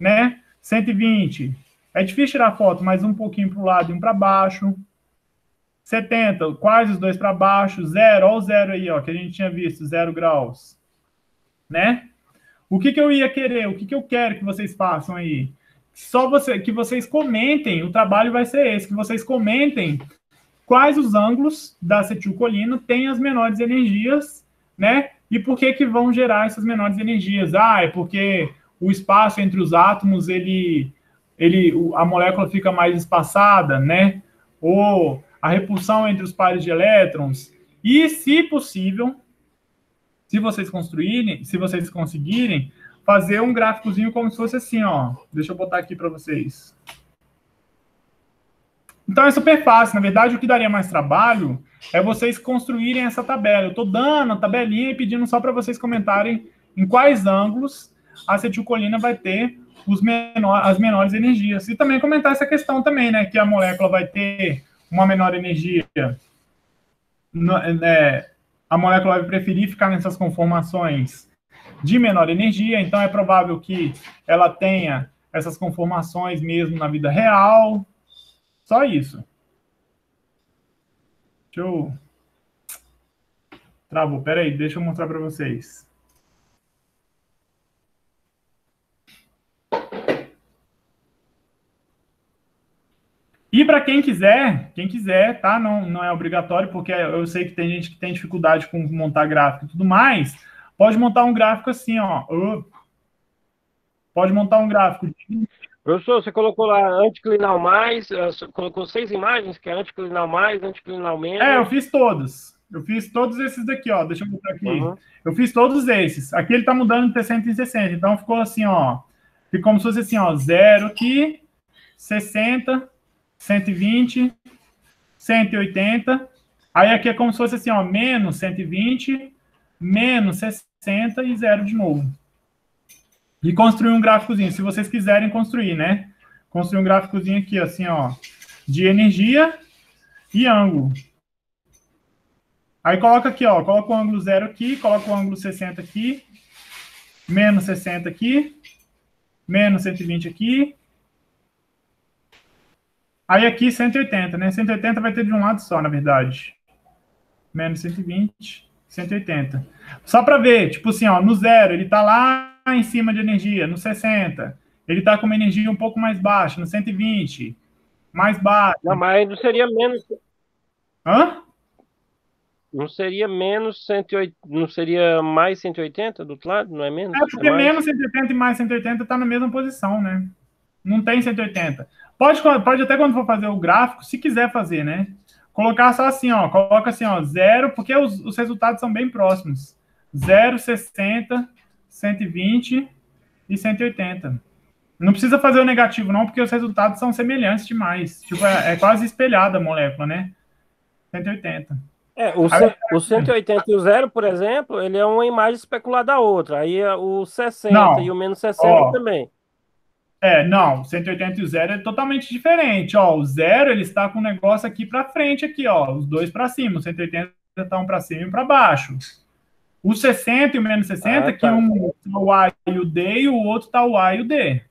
né? 120. É difícil tirar foto, mas um pouquinho para o lado e um para baixo. 70, quase os dois para baixo. Zero, olha o zero aí, ó, que a gente tinha visto, zero graus. Né? O que, que eu ia querer? O que, que eu quero que vocês façam aí? Só você, que vocês comentem, o trabalho vai ser esse, que vocês comentem quais os ângulos da acetilcolina têm as menores energias, né? E por que que vão gerar essas menores energias? Ah, é porque o espaço entre os átomos, ele, ele, a molécula fica mais espaçada, né? Ou a repulsão entre os pares de elétrons. E, se possível, se vocês construírem, se vocês conseguirem, fazer um gráficozinho como se fosse assim, ó. Deixa eu botar aqui para vocês. Então é super fácil. Na verdade, o que daria mais trabalho é vocês construírem essa tabela. Eu estou dando a tabelinha e pedindo só para vocês comentarem em quais ângulos a acetilcolina vai ter menor, as menores energias. E também comentar essa questão também, né? Que a molécula vai ter uma menor energia. né, a molécula vai preferir ficar nessas conformações de menor energia, então é provável que ela tenha essas conformações mesmo na vida real. Só isso. Deixa eu. Travou. Peraí, deixa eu mostrar para vocês. E para quem quiser, quem quiser, tá? Não, não é obrigatório, porque eu sei que tem gente que tem dificuldade com montar gráfico e tudo mais. Pode montar um gráfico assim, ó. Pode montar um gráfico. Professor, você colocou lá anticlinal mais, eh, colocou seis imagens, que é anticlinal mais, anticlinal menos. É, eu fiz todos. Eu fiz todos esses daqui, ó. Deixa eu botar aqui. Uhum. Eu fiz todos esses. Aqui ele tá mudando de 160, então ficou assim, ó. Ficou como se fosse assim, ó. Zero aqui, 60, 120, 180. Aí aqui é como se fosse assim, ó, menos 120, menos 60 e zero de novo. E construir um gráficozinho, se vocês quiserem construir, né? Construir um gráficozinho aqui, assim, ó, de energia e ângulo. Aí coloca aqui, ó, coloca o ângulo zero aqui, coloca o ângulo 60 aqui, menos 60 aqui, menos 120 aqui. Aí aqui 180, né? 180 vai ter de um lado só, na verdade. Menos 120, 180. Só para ver, tipo assim, ó, no zero, ele tá lá em cima de energia, no 60. Ele tá com uma energia um pouco mais baixa, no 120. Mais baixo. Não, mas não seria menos. Hã? Não seria menos 180, não seria mais 180 do outro lado, não é menos? É porque é menos 180 e mais 180 está na mesma posição, né? Não tem 180. Pode, pode até quando for fazer o gráfico, se quiser fazer, né? Colocar só assim, ó, coloca assim, ó, zero, porque os, os resultados são bem próximos. 0, 60, 120 e 180. Não precisa fazer o negativo, não, porque os resultados são semelhantes demais. Tipo, é, é quase espelhada a molécula, né? 180. É, o, Aí, o 180 e o 0, por exemplo, ele é uma imagem especulada da outra. Aí é o 60 não, e o menos 60 ó, também. É, não, 180 e o 0 é totalmente diferente. Ó, o 0 ele está com o negócio aqui para frente, aqui, ó, os dois para cima. O 180 está um para cima e um para baixo. O 60 e o menos 60, ah, tá. que um tá o A e o D e o outro tá o A e o D.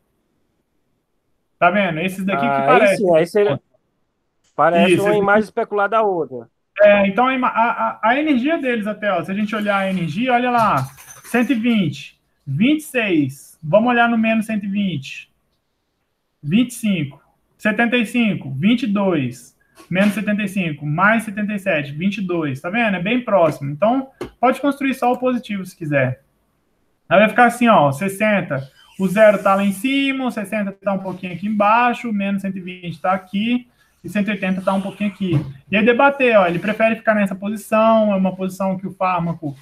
Tá vendo? Esses daqui ah, que parecem. Aí, sim, aí você... Parece Isso, uma imagem especulada da outra. É, então a, a, a, energia deles até, ó, se a gente olhar a energia, olha lá, 120, 26, vamos olhar no menos 120, 25, 75, 22, menos 75, mais 77, 22, tá vendo? É bem próximo. Então, pode construir só o positivo se quiser. Aí vai ficar assim, ó, 60, o zero tá lá em cima, o 60 tá um pouquinho aqui embaixo, menos 120 tá aqui, e 180 está um pouquinho aqui. E aí debater, ó, ele prefere ficar nessa posição, é uma posição que o fármaco,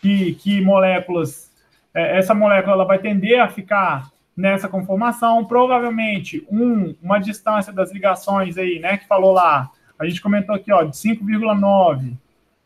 que, que moléculas, é, essa molécula ela vai tender a ficar nessa conformação, provavelmente um, uma distância das ligações aí, né, que falou lá, a gente comentou aqui, ó, de 5,9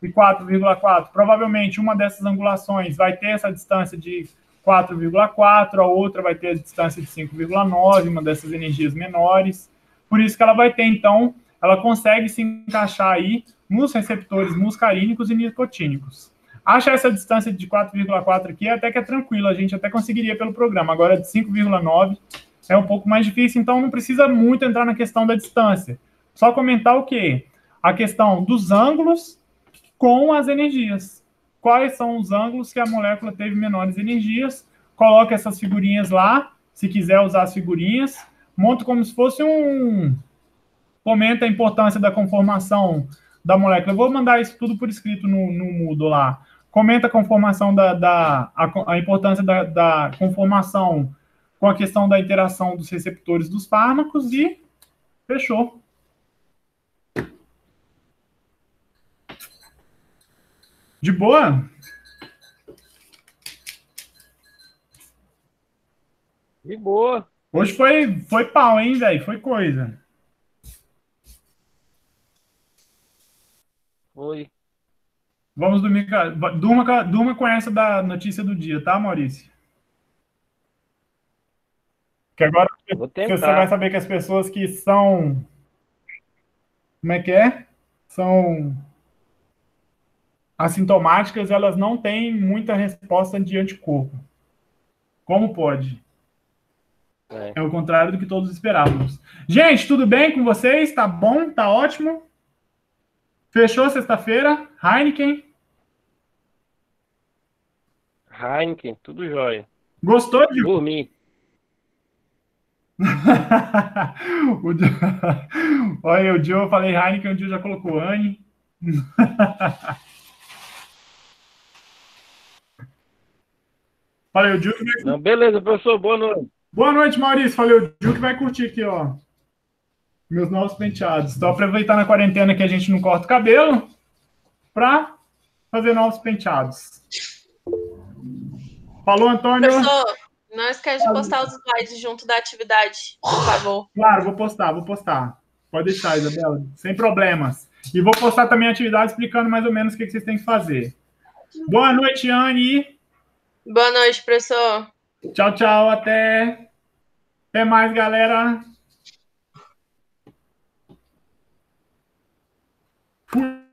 e 4,4, provavelmente uma dessas angulações vai ter essa distância de 4,4, a outra vai ter a distância de 5,9, uma dessas energias menores, por isso que ela vai ter, então, ela consegue se encaixar aí nos receptores muscarínicos e nicotínicos. Acha essa distância de 4,4 aqui até que é tranquilo, a gente até conseguiria pelo programa. Agora, de 5,9 é um pouco mais difícil, então não precisa muito entrar na questão da distância. Só comentar o quê? A questão dos ângulos com as energias. Quais são os ângulos que a molécula teve menores energias? Coloca essas figurinhas lá, se quiser usar as figurinhas monta como se fosse um. Comenta a importância da conformação da molécula. Eu vou mandar isso tudo por escrito no, no Moodle lá. Comenta a conformação da. da a, a importância da, da conformação com a questão da interação dos receptores dos fármacos e fechou. De boa? De boa. Hoje foi, foi pau, hein, velho? Foi coisa. Foi. Vamos dormir. Durma, durma com essa da notícia do dia, tá, Maurício? Que agora você vai saber que as pessoas que são. Como é que é? São assintomáticas, elas não têm muita resposta de anticorpo. Como pode? É. é o contrário do que todos esperávamos. Gente, tudo bem com vocês? Tá bom? Tá ótimo? Fechou sexta-feira? Heineken? Heineken, tudo jóia. Gostou de. Dormir. o dia... Olha, o dia eu falei Heineken, o dia já colocou Anne. Falei, o dia. Não, beleza, professor, boa noite. Boa noite, Maurício. Falei, o Gil que vai curtir aqui, ó. Meus novos penteados. Estou aproveitando a quarentena que a gente não corta o cabelo para fazer novos penteados. Falou, Antônio. Professor, não esquece de postar os slides junto da atividade, por favor. Claro, vou postar, vou postar. Pode deixar, Isabela, sem problemas. E vou postar também a atividade explicando mais ou menos o que vocês têm que fazer. Boa noite, Anne. Boa noite, professor. Tchau, tchau. Até. Até mais, galera. Fui.